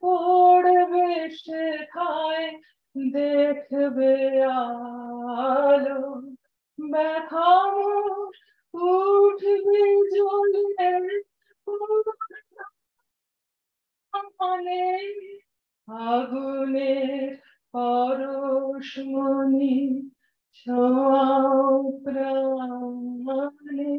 পড়বে সেখায় দেখবে আলো ব্যথা উঠবে জ্বলে আগুনের পরশমণি ছোঁয়াও প্রাণে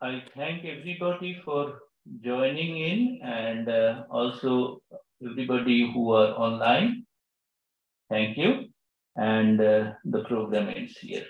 I thank everybody for joining in and uh, also everybody who are online. Thank you. And uh, the program ends here.